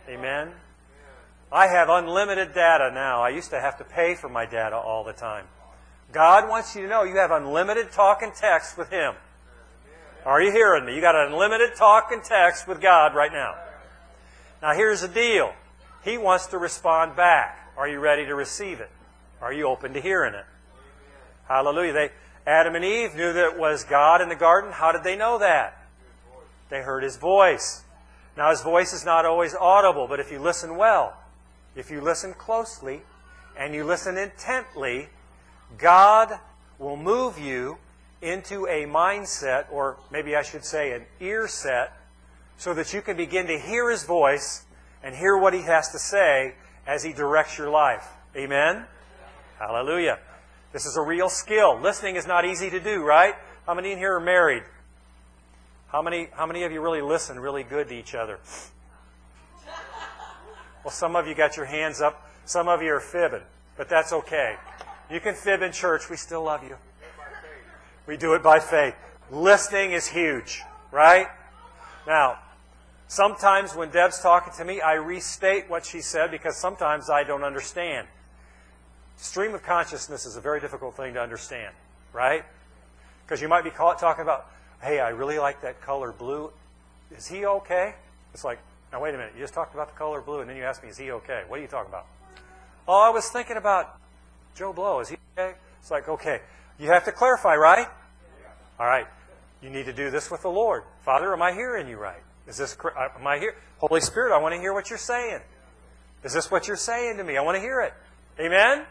Amen? I have unlimited data now. I used to have to pay for my data all the time. God wants you to know you have unlimited talk and text with Him. Are you hearing me? You got unlimited talk and text with God right now. Now here's the deal. He wants to respond back. Are you ready to receive it? Are you open to hearing it? Hallelujah. They, Adam and Eve knew that it was God in the garden. How did they know that? They heard His voice. Now His voice is not always audible, but if you listen well, if you listen closely, and you listen intently, God will move you into a mindset, or maybe I should say an ear set, so that you can begin to hear His voice and hear what He has to say as He directs your life. Amen? Hallelujah. This is a real skill. Listening is not easy to do, right? How many in here are married? How many, how many of you really listen really good to each other? Well, some of you got your hands up. Some of you are fibbing, but that's okay. You can fib in church. We still love you. We do it by faith. Listening is huge, right? Now, sometimes when Deb's talking to me, I restate what she said because sometimes I don't understand. Stream of consciousness is a very difficult thing to understand, right? Because you might be caught talking about, hey, I really like that color blue. Is he okay? It's like, now wait a minute, you just talked about the color blue and then you asked me, is he okay? What are you talking about? Oh, I was thinking about Joe Blow. Is he okay? It's like, okay, you have to clarify, right? All right. You need to do this with the Lord. Father, am I hearing you right? Is this uh, am I here? Holy Spirit, I want to hear what you're saying. Is this what you're saying to me? I want to hear it. Amen? Yeah.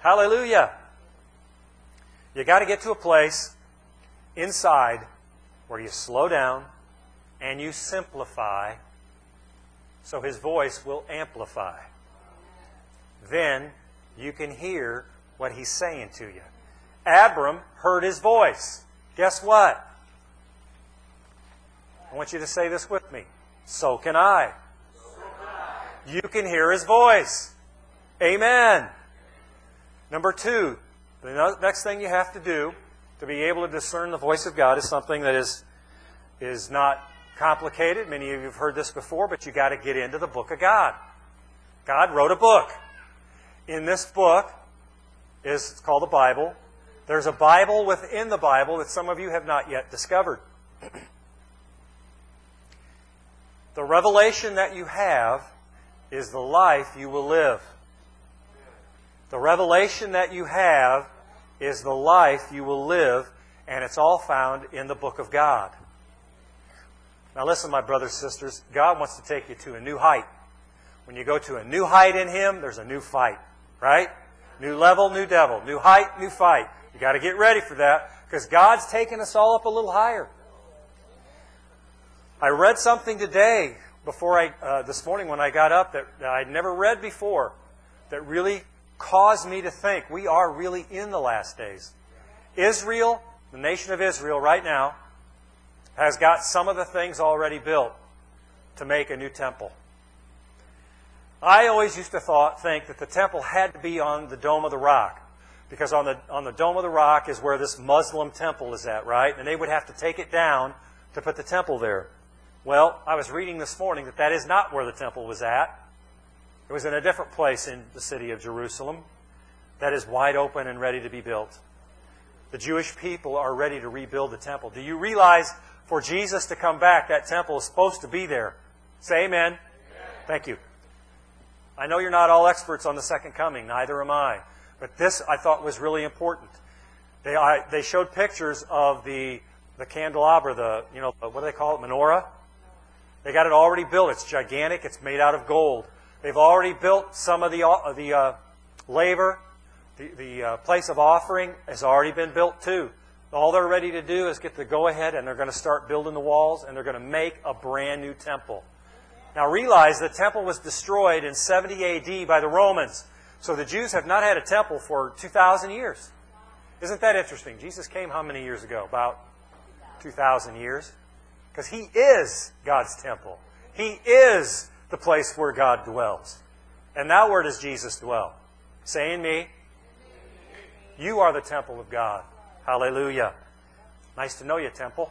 Hallelujah. You got to get to a place inside where you slow down and you simplify so his voice will amplify. Then you can hear what he's saying to you. Abram heard his voice. Guess what? I want you to say this with me. So can I. You can hear his voice. Amen. Number two, the next thing you have to do to be able to discern the voice of God is something that is, is not complicated. Many of you have heard this before, but you got to get into the book of God. God wrote a book. In this book is it's called the Bible. There's a Bible within the Bible that some of you have not yet discovered. <clears throat> the revelation that you have is the life you will live. The revelation that you have is the life you will live, and it's all found in the book of God. Now, listen, my brothers and sisters, God wants to take you to a new height. When you go to a new height in Him, there's a new fight, right? New level, new devil. New height, new fight. You got to get ready for that because God's taking us all up a little higher. I read something today before I uh, this morning when I got up that, that I'd never read before that really caused me to think we are really in the last days. Israel, the nation of Israel right now, has got some of the things already built to make a new temple. I always used to thought, think that the temple had to be on the Dome of the Rock. Because on the, on the Dome of the Rock is where this Muslim temple is at, right? And they would have to take it down to put the temple there. Well, I was reading this morning that that is not where the temple was at. It was in a different place in the city of Jerusalem that is wide open and ready to be built. The Jewish people are ready to rebuild the temple. Do you realize for Jesus to come back, that temple is supposed to be there? Say amen. amen. Thank you. I know you're not all experts on the second coming, neither am I. But this I thought was really important. They, I, they showed pictures of the, the candelabra, the, you know, what do they call it, menorah? They got it already built. It's gigantic. It's made out of gold. They've already built some of the, uh, the uh, laver. The, the uh, place of offering has already been built too. All they're ready to do is get the go ahead and they're going to start building the walls and they're going to make a brand new temple. Now realize the temple was destroyed in 70 AD by the Romans. So the Jews have not had a temple for 2,000 years. Isn't that interesting? Jesus came how many years ago? About 2,000 years. Because he is God's temple. He is the place where God dwells. And now where does Jesus dwell? Say in me. You are the temple of God. Hallelujah. Nice to know you, temple.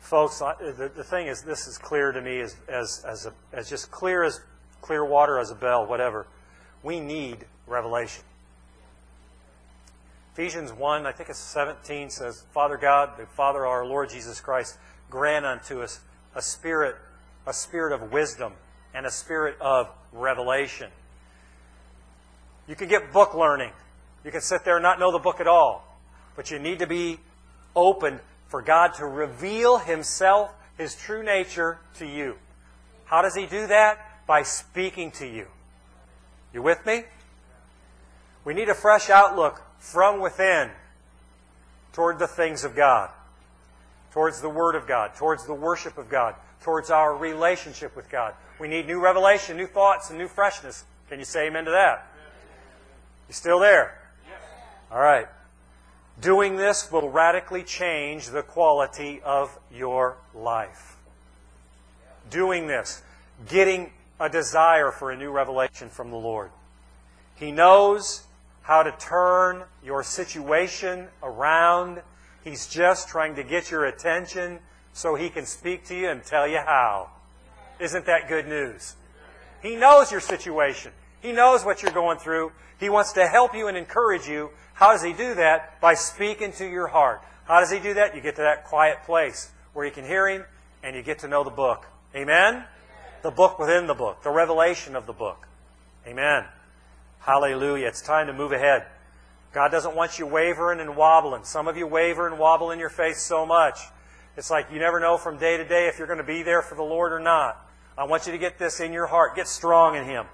Folks, the, the thing is, this is clear to me as, as, as, a, as just clear as clear water as a bell, whatever. We need revelation. Ephesians 1, I think it's 17, says, Father God, the Father of our Lord Jesus Christ, grant unto us a spirit, a spirit of wisdom and a spirit of revelation. You can get book learning. You can sit there and not know the book at all. But you need to be open for God to reveal Himself, His true nature to you. How does He do that? By speaking to you. You with me? We need a fresh outlook from within toward the things of God, towards the Word of God, towards the worship of God, towards our relationship with God. We need new revelation, new thoughts, and new freshness. Can you say amen to that? You still there? All right. Doing this will radically change the quality of your life. Doing this, getting a desire for a new revelation from the Lord. He knows how to turn your situation around. He's just trying to get your attention so he can speak to you and tell you how. Isn't that good news? He knows your situation. He knows what you're going through. He wants to help you and encourage you how does he do that? By speaking to your heart. How does he do that? You get to that quiet place where you can hear him and you get to know the book. Amen? The book within the book, the revelation of the book. Amen. Hallelujah. It's time to move ahead. God doesn't want you wavering and wobbling. Some of you waver and wobble in your faith so much. It's like you never know from day to day if you're going to be there for the Lord or not. I want you to get this in your heart. Get strong in Him.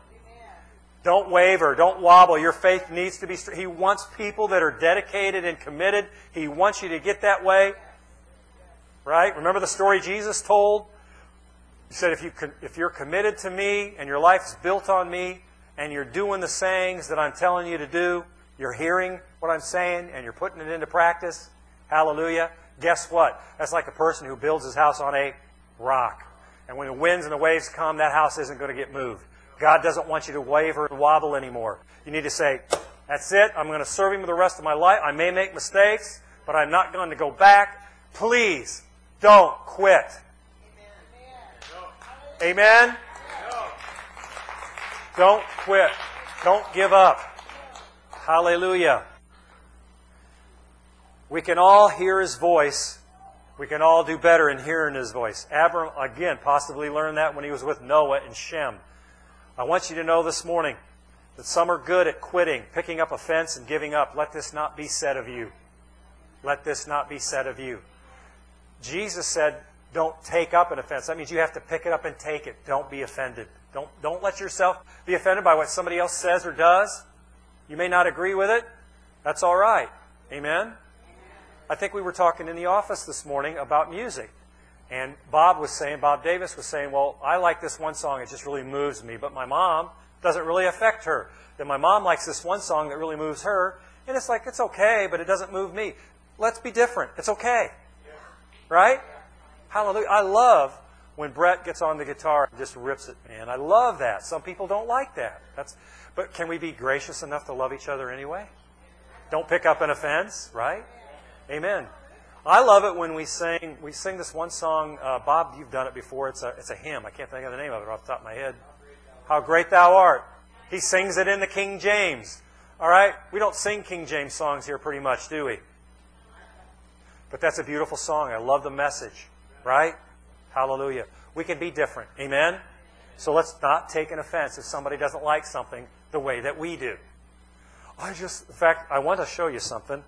Don't waver. Don't wobble. Your faith needs to be. He wants people that are dedicated and committed. He wants you to get that way. Right? Remember the story Jesus told? He said, if, you, if you're committed to me and your life is built on me and you're doing the sayings that I'm telling you to do, you're hearing what I'm saying and you're putting it into practice, hallelujah, guess what? That's like a person who builds his house on a rock. And when the winds and the waves come, that house isn't going to get moved. God doesn't want you to waver and wobble anymore. You need to say, that's it. I'm going to serve Him the rest of my life. I may make mistakes, but I'm not going to go back. Please don't quit. Amen? Amen? Don't quit. Don't give up. Hallelujah. We can all hear His voice. We can all do better in hearing His voice. Abram, again, possibly learned that when he was with Noah and Shem. I want you to know this morning that some are good at quitting, picking up offense, and giving up. Let this not be said of you. Let this not be said of you. Jesus said, don't take up an offense. That means you have to pick it up and take it. Don't be offended. Don't, don't let yourself be offended by what somebody else says or does. You may not agree with it. That's all right. Amen? I think we were talking in the office this morning about music. And Bob was saying, Bob Davis was saying, well, I like this one song, it just really moves me, but my mom doesn't really affect her. Then my mom likes this one song that really moves her, and it's like, it's okay, but it doesn't move me. Let's be different. It's okay. Right? Hallelujah. I love when Brett gets on the guitar and just rips it, man. I love that. Some people don't like that. That's, but can we be gracious enough to love each other anyway? Don't pick up an offense, right? Amen. I love it when we sing. We sing this one song. Uh, Bob, you've done it before. It's a it's a hymn. I can't think of the name of it off the top of my head. How great thou art. He sings it in the King James. All right. We don't sing King James songs here pretty much, do we? But that's a beautiful song. I love the message. Right? Hallelujah. We can be different. Amen. So let's not take an offense if somebody doesn't like something the way that we do. I just, in fact, I want to show you something.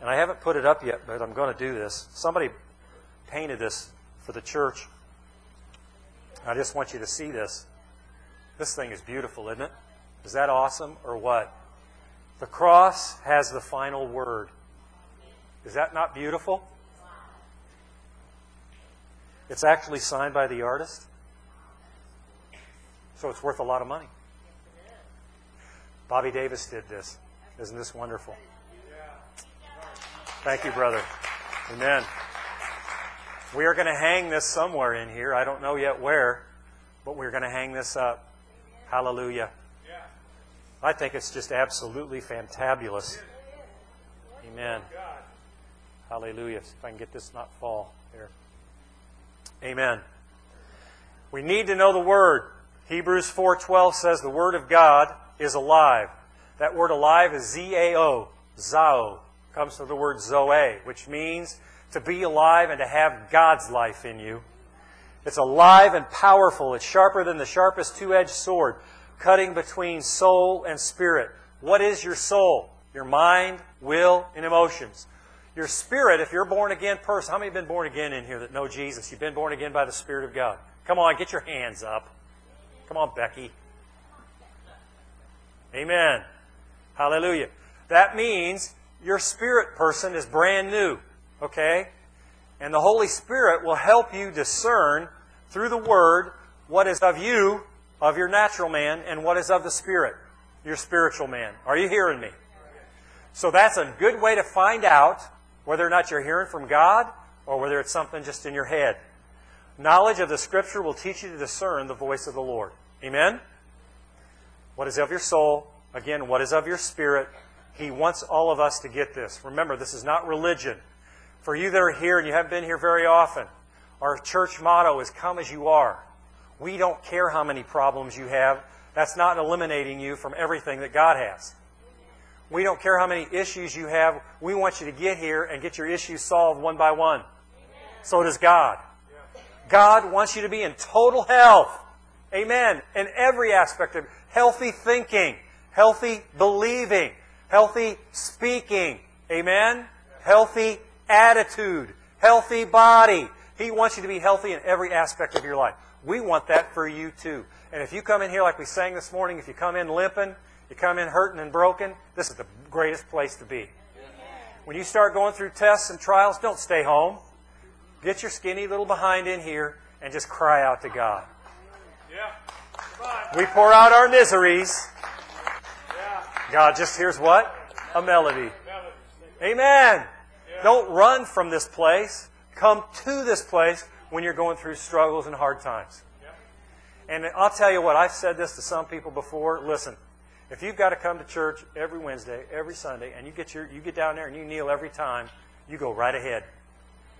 And I haven't put it up yet, but I'm going to do this. Somebody painted this for the church. I just want you to see this. This thing is beautiful, isn't it? Is that awesome or what? The cross has the final word. Is that not beautiful? It's actually signed by the artist. So it's worth a lot of money. Bobby Davis did this. Isn't this wonderful? Thank you, brother. Amen. We are going to hang this somewhere in here. I don't know yet where, but we're going to hang this up. Hallelujah. I think it's just absolutely fantabulous. Amen. Hallelujah. If I can get this not fall there. Amen. We need to know the word. Hebrews 4:12 says the word of God is alive. That word alive is Z A O, zao. Comes from the word zoe, which means to be alive and to have God's life in you. It's alive and powerful. It's sharper than the sharpest two-edged sword, cutting between soul and spirit. What is your soul? Your mind, will, and emotions. Your spirit, if you're born again person, how many have been born again in here that know Jesus? You've been born again by the Spirit of God. Come on, get your hands up. Come on, Becky. Amen. Hallelujah. That means your spirit person is brand new. Okay? And the Holy Spirit will help you discern through the Word what is of you, of your natural man, and what is of the Spirit, your spiritual man. Are you hearing me? So that's a good way to find out whether or not you're hearing from God or whether it's something just in your head. Knowledge of the Scripture will teach you to discern the voice of the Lord. Amen? What is of your soul? Again, what is of your spirit? He wants all of us to get this. Remember, this is not religion. For you that are here and you haven't been here very often, our church motto is come as you are. We don't care how many problems you have. That's not eliminating you from everything that God has. We don't care how many issues you have. We want you to get here and get your issues solved one by one. So does God. God wants you to be in total health. Amen. In every aspect of healthy thinking, healthy believing, healthy speaking. Amen. Healthy attitude, healthy body. He wants you to be healthy in every aspect of your life. We want that for you too. And if you come in here like we sang this morning, if you come in limping, you come in hurting and broken, this is the greatest place to be. When you start going through tests and trials, don't stay home. Get your skinny little behind in here and just cry out to God. Yeah. We pour out our miseries. God just hears what? A melody. Amen. Don't run from this place. Come to this place when you're going through struggles and hard times. And I'll tell you what, I've said this to some people before. Listen, if you've got to come to church every Wednesday, every Sunday, and you get your you get down there and you kneel every time, you go right ahead.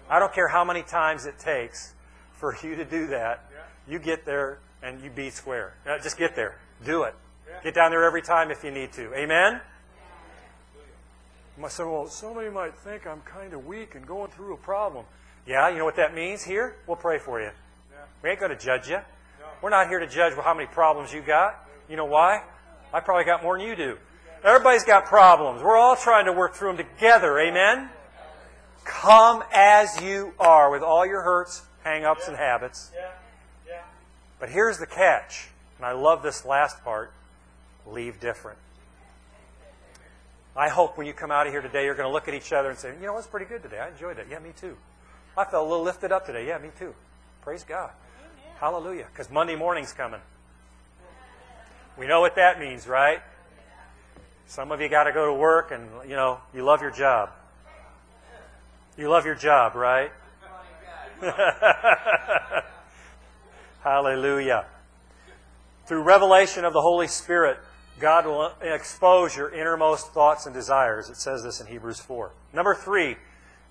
I don't care how many times it takes for you to do that. You get there and you be square. Uh, Just get there. Do it. Get down there every time if you need to. Amen? Might say, well, somebody might think I'm kind of weak and going through a problem. Yeah, you know what that means here? We'll pray for you. We ain't going to judge you. We're not here to judge how many problems you got. You know why? I probably got more than you do. Everybody's got problems. We're all trying to work through them together. Amen? Come as you are with all your hurts, hang ups, and habits. But here's the catch, and I love this last part leave different. I hope when you come out of here today, you're going to look at each other and say, you know, it was pretty good today. I enjoyed it. Yeah, me too. I felt a little lifted up today. Yeah, me too. Praise God. Hallelujah. Because Monday morning's coming. We know what that means, right? Some of you got to go to work and, you know, you love your job. You love your job, right? <laughs> Hallelujah. Through revelation of the Holy Spirit, God will expose your innermost thoughts and desires. It says this in Hebrews 4. Number three,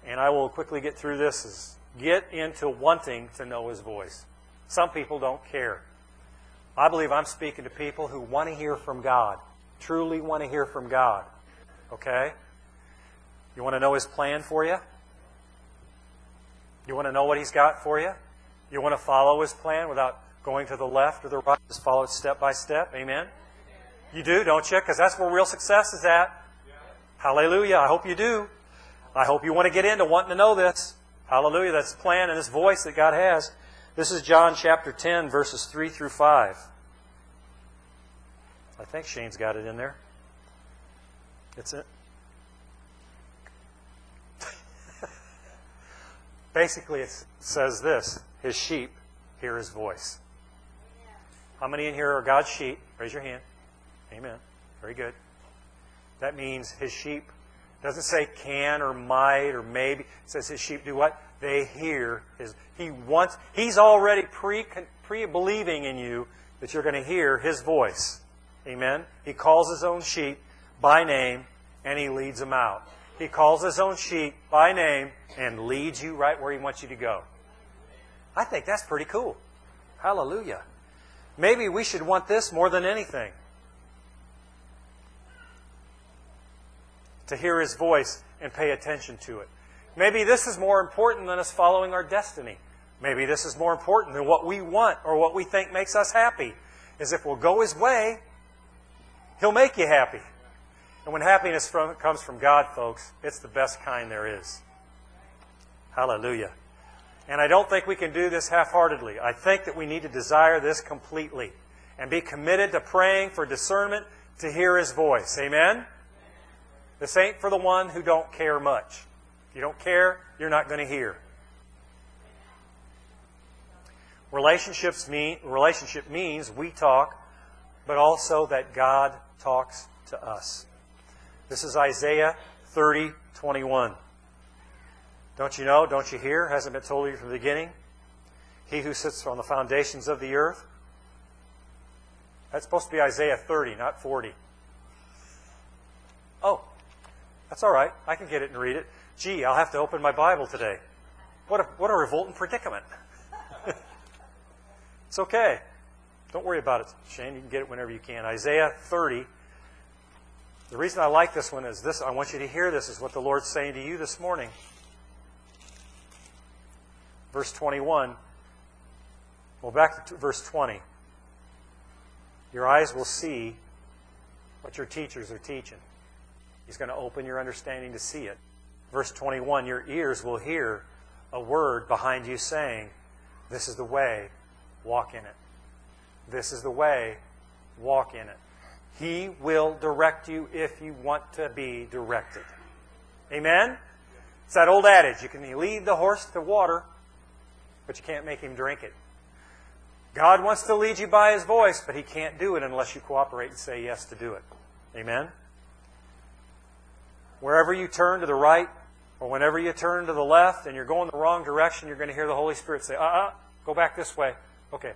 and I will quickly get through this, is get into wanting to know His voice. Some people don't care. I believe I'm speaking to people who want to hear from God, truly want to hear from God. Okay? You want to know His plan for you? You want to know what He's got for you? You want to follow His plan without going to the left or the right? Just follow it step by step. Amen? You do, don't you? Because that's where real success is at. Hallelujah. I hope you do. I hope you want to get into wanting to know this. Hallelujah. That's the plan and this voice that God has. This is John chapter 10, verses 3 through 5. I think Shane's got it in there. It's it. <laughs> Basically, it says this His sheep hear his voice. How many in here are God's sheep? Raise your hand. Amen. Very good. That means his sheep doesn't say can or might or maybe. It says his sheep do what? They hear his. He wants. He's already pre pre-believing in you that you're going to hear His voice. Amen? He calls His own sheep by name, and He leads them out. He calls His own sheep by name and leads you right where He wants you to go. I think that's pretty cool. Hallelujah. Maybe we should want this more than anything. To hear His voice and pay attention to it. Maybe this is more important than us following our destiny. Maybe this is more important than what we want or what we think makes us happy. Is if we'll go His way, He'll make you happy. And when happiness from, comes from God, folks, it's the best kind there is. Hallelujah. And I don't think we can do this half heartedly. I think that we need to desire this completely and be committed to praying for discernment to hear His voice. Amen? This ain't for the one who don't care much. If you don't care, you're not going to hear. Relationships mean relationship means we talk, but also that God talks to us. This is Isaiah 30, 21. Don't you know? Don't you hear? Hasn't been told you from the beginning? He who sits on the foundations of the earth. That's supposed to be Isaiah 30, not 40. Oh, that's all right. I can get it and read it. Gee, I'll have to open my Bible today. What a, what a revolting predicament. <laughs> it's okay. Don't worry about it, Shane. You can get it whenever you can. Isaiah 30. The reason I like this one is this. I want you to hear this, is what the Lord's saying to you this morning. Verse 21. Well, back to verse 20. Your eyes will see what your teachers are teaching. He's going to open your understanding to see it. Verse 21 Your ears will hear a word behind you saying, This is the way, walk in it. This is the way, walk in it. He will direct you if you want to be directed. Amen? It's that old adage you can lead the horse to water, but you can't make him drink it. God wants to lead you by his voice, but he can't do it unless you cooperate and say yes to do it. Amen? Wherever you turn to the right, or whenever you turn to the left and you're going the wrong direction, you're going to hear the Holy Spirit say, uh uh, go back this way. Okay.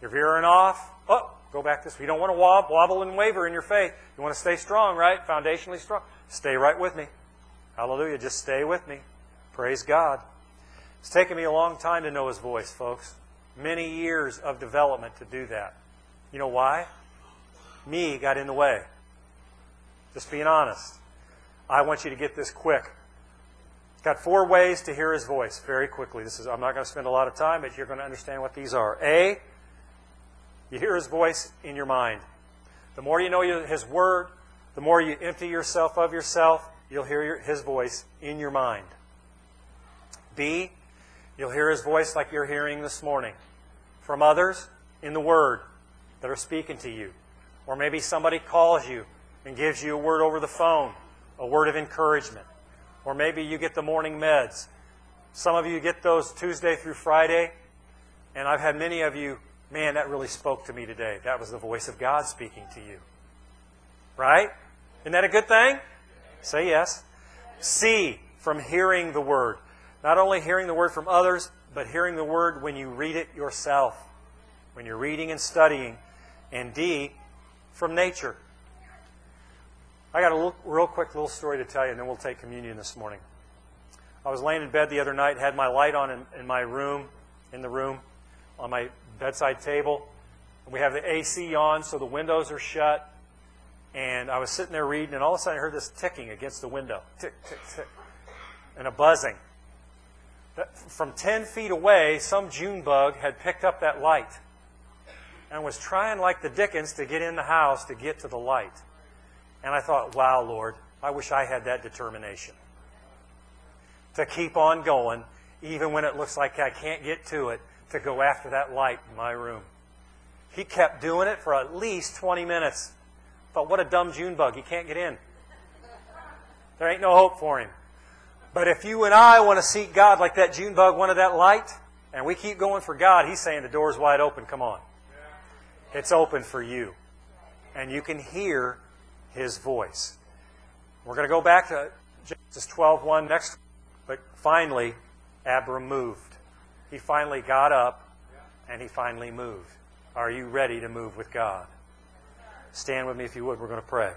You're veering off. Oh, go back this way. You don't want to wobble and waver in your faith. You want to stay strong, right? Foundationally strong. Stay right with me. Hallelujah. Just stay with me. Praise God. It's taken me a long time to know His voice, folks. Many years of development to do that. You know why? Me got in the way. Just being honest. I want you to get this quick. Got four ways to hear his voice very quickly. This is I'm not going to spend a lot of time, but you're going to understand what these are. A, you hear his voice in your mind. The more you know his word, the more you empty yourself of yourself, you'll hear his voice in your mind. B, you'll hear his voice like you're hearing this morning from others in the word that are speaking to you. Or maybe somebody calls you and gives you a word over the phone, a word of encouragement. Or maybe you get the morning meds. Some of you get those Tuesday through Friday, and I've had many of you, man, that really spoke to me today. That was the voice of God speaking to you. Right? Isn't that a good thing? Say yes. C, from hearing the word. Not only hearing the word from others, but hearing the word when you read it yourself, when you're reading and studying. And D, from nature. I got a little, real quick little story to tell you, and then we'll take communion this morning. I was laying in bed the other night, had my light on in, in my room, in the room, on my bedside table. And we have the AC on, so the windows are shut. And I was sitting there reading, and all of a sudden I heard this ticking against the window. Tick, tick, tick. And a buzzing. From 10 feet away, some June bug had picked up that light and was trying like the dickens to get in the house to get to the light. And I thought, wow, Lord, I wish I had that determination to keep on going, even when it looks like I can't get to it, to go after that light in my room. He kept doing it for at least 20 minutes. But what a dumb June bug. He can't get in. There ain't no hope for him. But if you and I want to seek God like that June bug wanted that light, and we keep going for God, He's saying the door's wide open. Come on. It's open for you. And you can hear his voice. We're going to go back to Genesis 12:1 next, but finally Abram moved. He finally got up and he finally moved. Are you ready to move with God? Stand with me if you would. We're going to pray.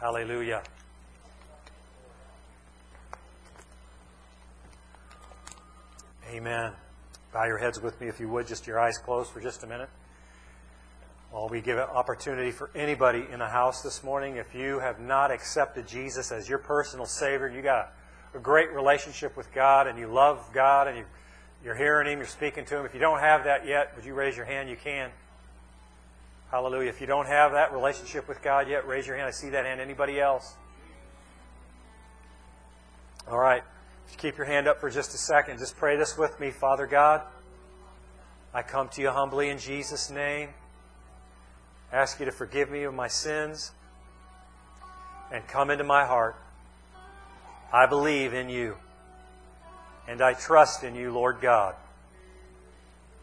Hallelujah. Amen. Bow your heads with me if you would, just your eyes closed for just a minute. While we give an opportunity for anybody in the house this morning, if you have not accepted Jesus as your personal Savior, you got a great relationship with God and you love God and you, you're hearing Him, you're speaking to Him. If you don't have that yet, would you raise your hand? You can. Hallelujah. If you don't have that relationship with God yet, raise your hand. I see that hand. Anybody else? All right. Keep your hand up for just a second. Just pray this with me. Father God, I come to you humbly in Jesus' name. Ask you to forgive me of my sins and come into my heart. I believe in you and I trust in you, Lord God.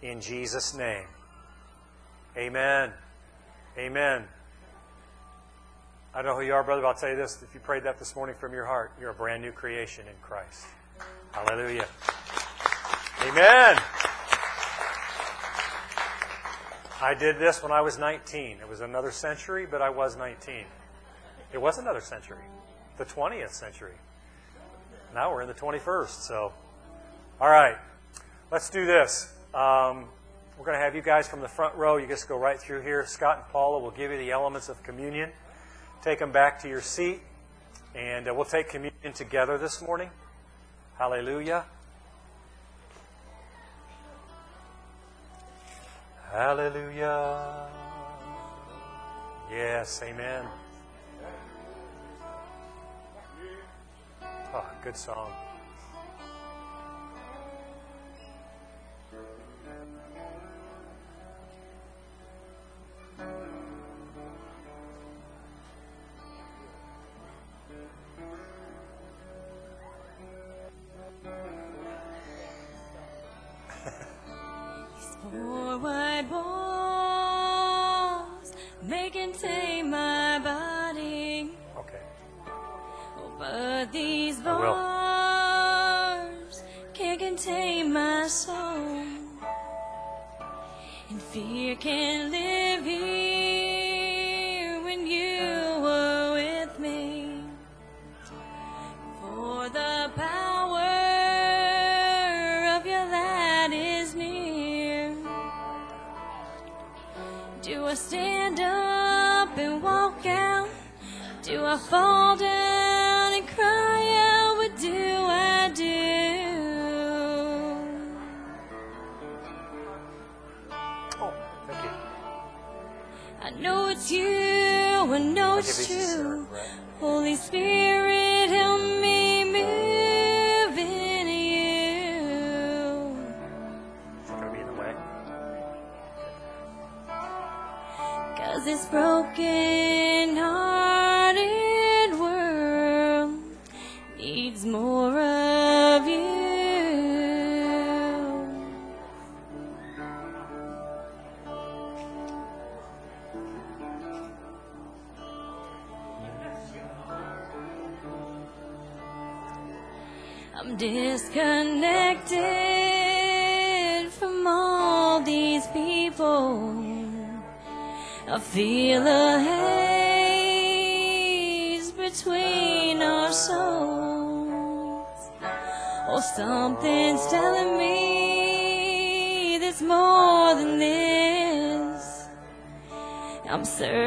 In Jesus' name. Amen. Amen. I don't know who you are, brother, but I'll tell you this. If you prayed that this morning from your heart, you're a brand new creation in Christ. Hallelujah. Amen. I did this when I was 19. It was another century, but I was 19. It was another century, the 20th century. Now we're in the 21st. So, all right, let's do this. Um, we're going to have you guys from the front row. You just go right through here. Scott and Paula will give you the elements of communion. Take them back to your seat, and uh, we'll take communion together this morning. Hallelujah. Hallelujah. Yes, amen. Oh, good song. Four my body, Okay. Oh, but these bars can't contain my soul. And fear can't live here when you were with me. For the power of your light is near. Do I stand Do I fall down and cry out? What do I do? Oh, thank you. I know it's you, I know it's you true. Holy Spirit, help me move in you. Is it going to be in the way? Cause it's broken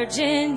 I'm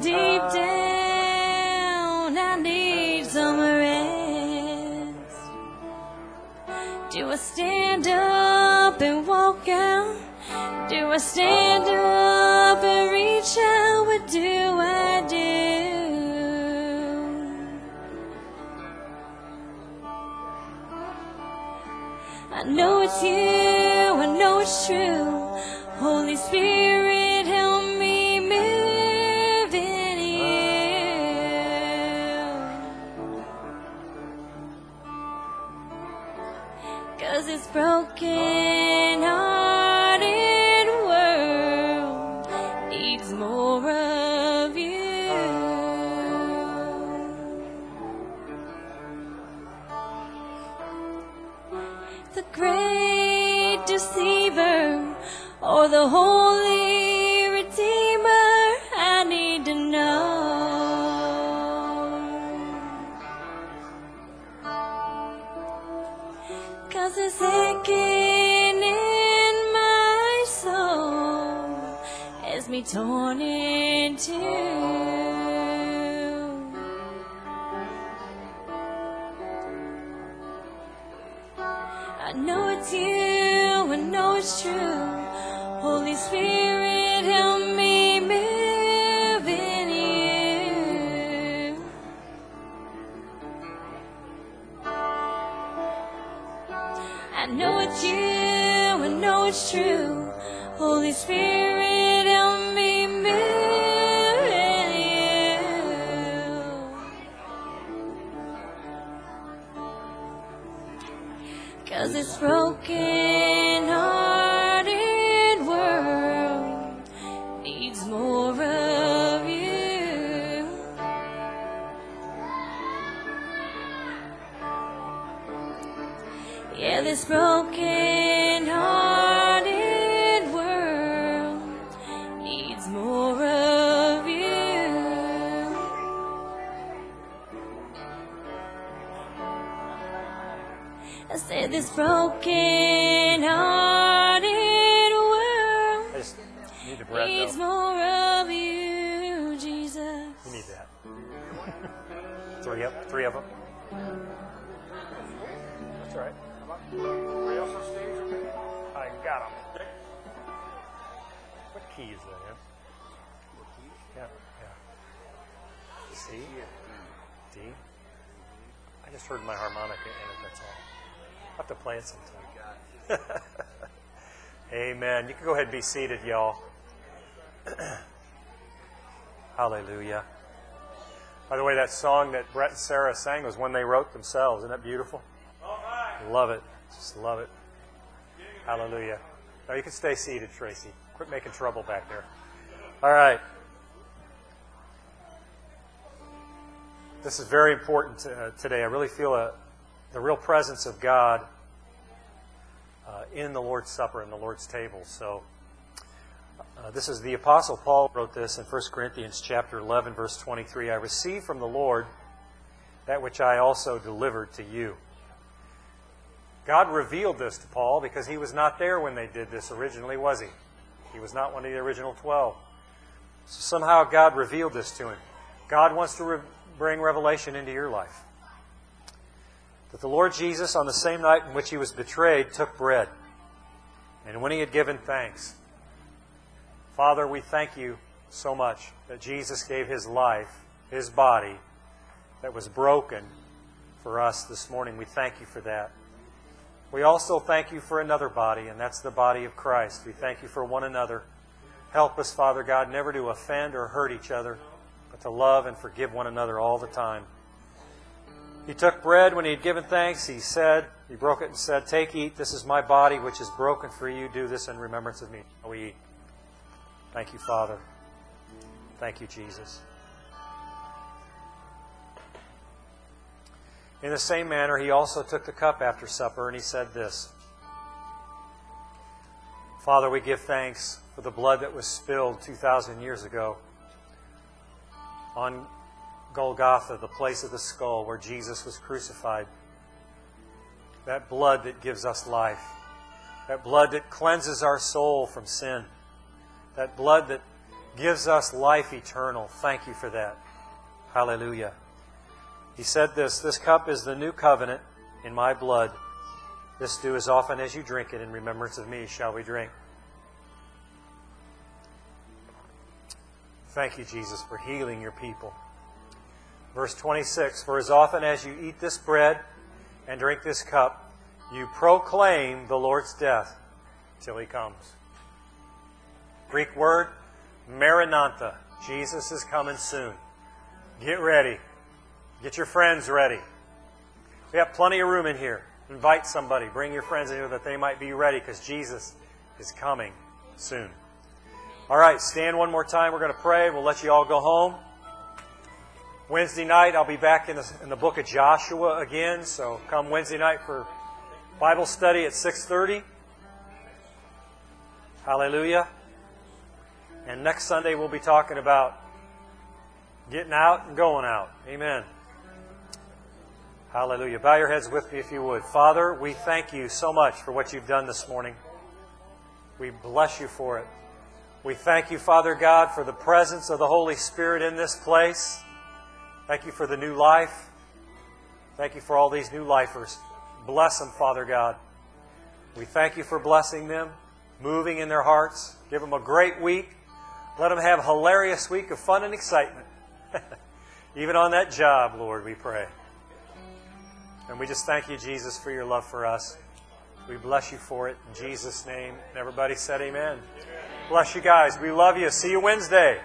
know it's you, I know it's true. Holy Spirit, help me move in you. Cause this broken heard my harmonica in it, that's all. I'll have to play it sometime. <laughs> Amen. You can go ahead and be seated, y'all. <clears throat> Hallelujah. By the way, that song that Brett and Sarah sang was one they wrote themselves. Isn't that beautiful? Love it. Just love it. Hallelujah. Now you can stay seated, Tracy. Quit making trouble back there. All right. This is very important uh, today. I really feel a, the real presence of God uh, in the Lord's Supper and the Lord's table. So, uh, this is the Apostle Paul wrote this in 1 Corinthians chapter 11, verse 23. I received from the Lord that which I also delivered to you. God revealed this to Paul because he was not there when they did this originally, was he? He was not one of the original 12. So somehow God revealed this to him. God wants to bring revelation into your life. That the Lord Jesus, on the same night in which he was betrayed, took bread. And when he had given thanks, Father, we thank you so much that Jesus gave his life, his body, that was broken for us this morning. We thank you for that. We also thank you for another body, and that's the body of Christ. We thank you for one another. Help us, Father God, never to offend or hurt each other, but to love and forgive one another all the time. He took bread when he had given thanks. He said, He broke it and said, Take, eat. This is my body, which is broken for you. Do this in remembrance of me. We eat. Thank you, Father. Thank you, Jesus. In the same manner, he also took the cup after supper, and he said this Father, we give thanks for the blood that was spilled 2,000 years ago on Golgotha, the place of the skull where Jesus was crucified. That blood that gives us life. That blood that cleanses our soul from sin. That blood that gives us life eternal. Thank you for that. Hallelujah. He said this This cup is the new covenant in my blood. This do as often as you drink it in remembrance of me, shall we drink. Thank you, Jesus, for healing your people. Verse 26 For as often as you eat this bread and drink this cup, you proclaim the Lord's death till he comes. Greek word, Maranatha. Jesus is coming soon. Get ready. Get your friends ready. We have plenty of room in here. Invite somebody. Bring your friends in here that they might be ready because Jesus is coming soon. All right, stand one more time. We're going to pray. We'll let you all go home. Wednesday night, I'll be back in the, in the book of Joshua again. So come Wednesday night for Bible study at 6:30. Hallelujah. And next Sunday we'll be talking about getting out and going out. Amen. Hallelujah. Bow your heads with me if you would. Father, we thank you so much for what you've done this morning. We bless you for it. We thank you, Father God, for the presence of the Holy Spirit in this place. Thank you for the new life. Thank you for all these new lifers. Bless them, Father God. We thank you for blessing them, moving in their hearts. Give them a great week. Let them have a hilarious week of fun and excitement. <laughs> Even on that job, Lord, we pray. And we just thank you, Jesus, for your love for us. We bless you for it in Jesus' name. And everybody said amen. Bless you guys. We love you. See you Wednesday.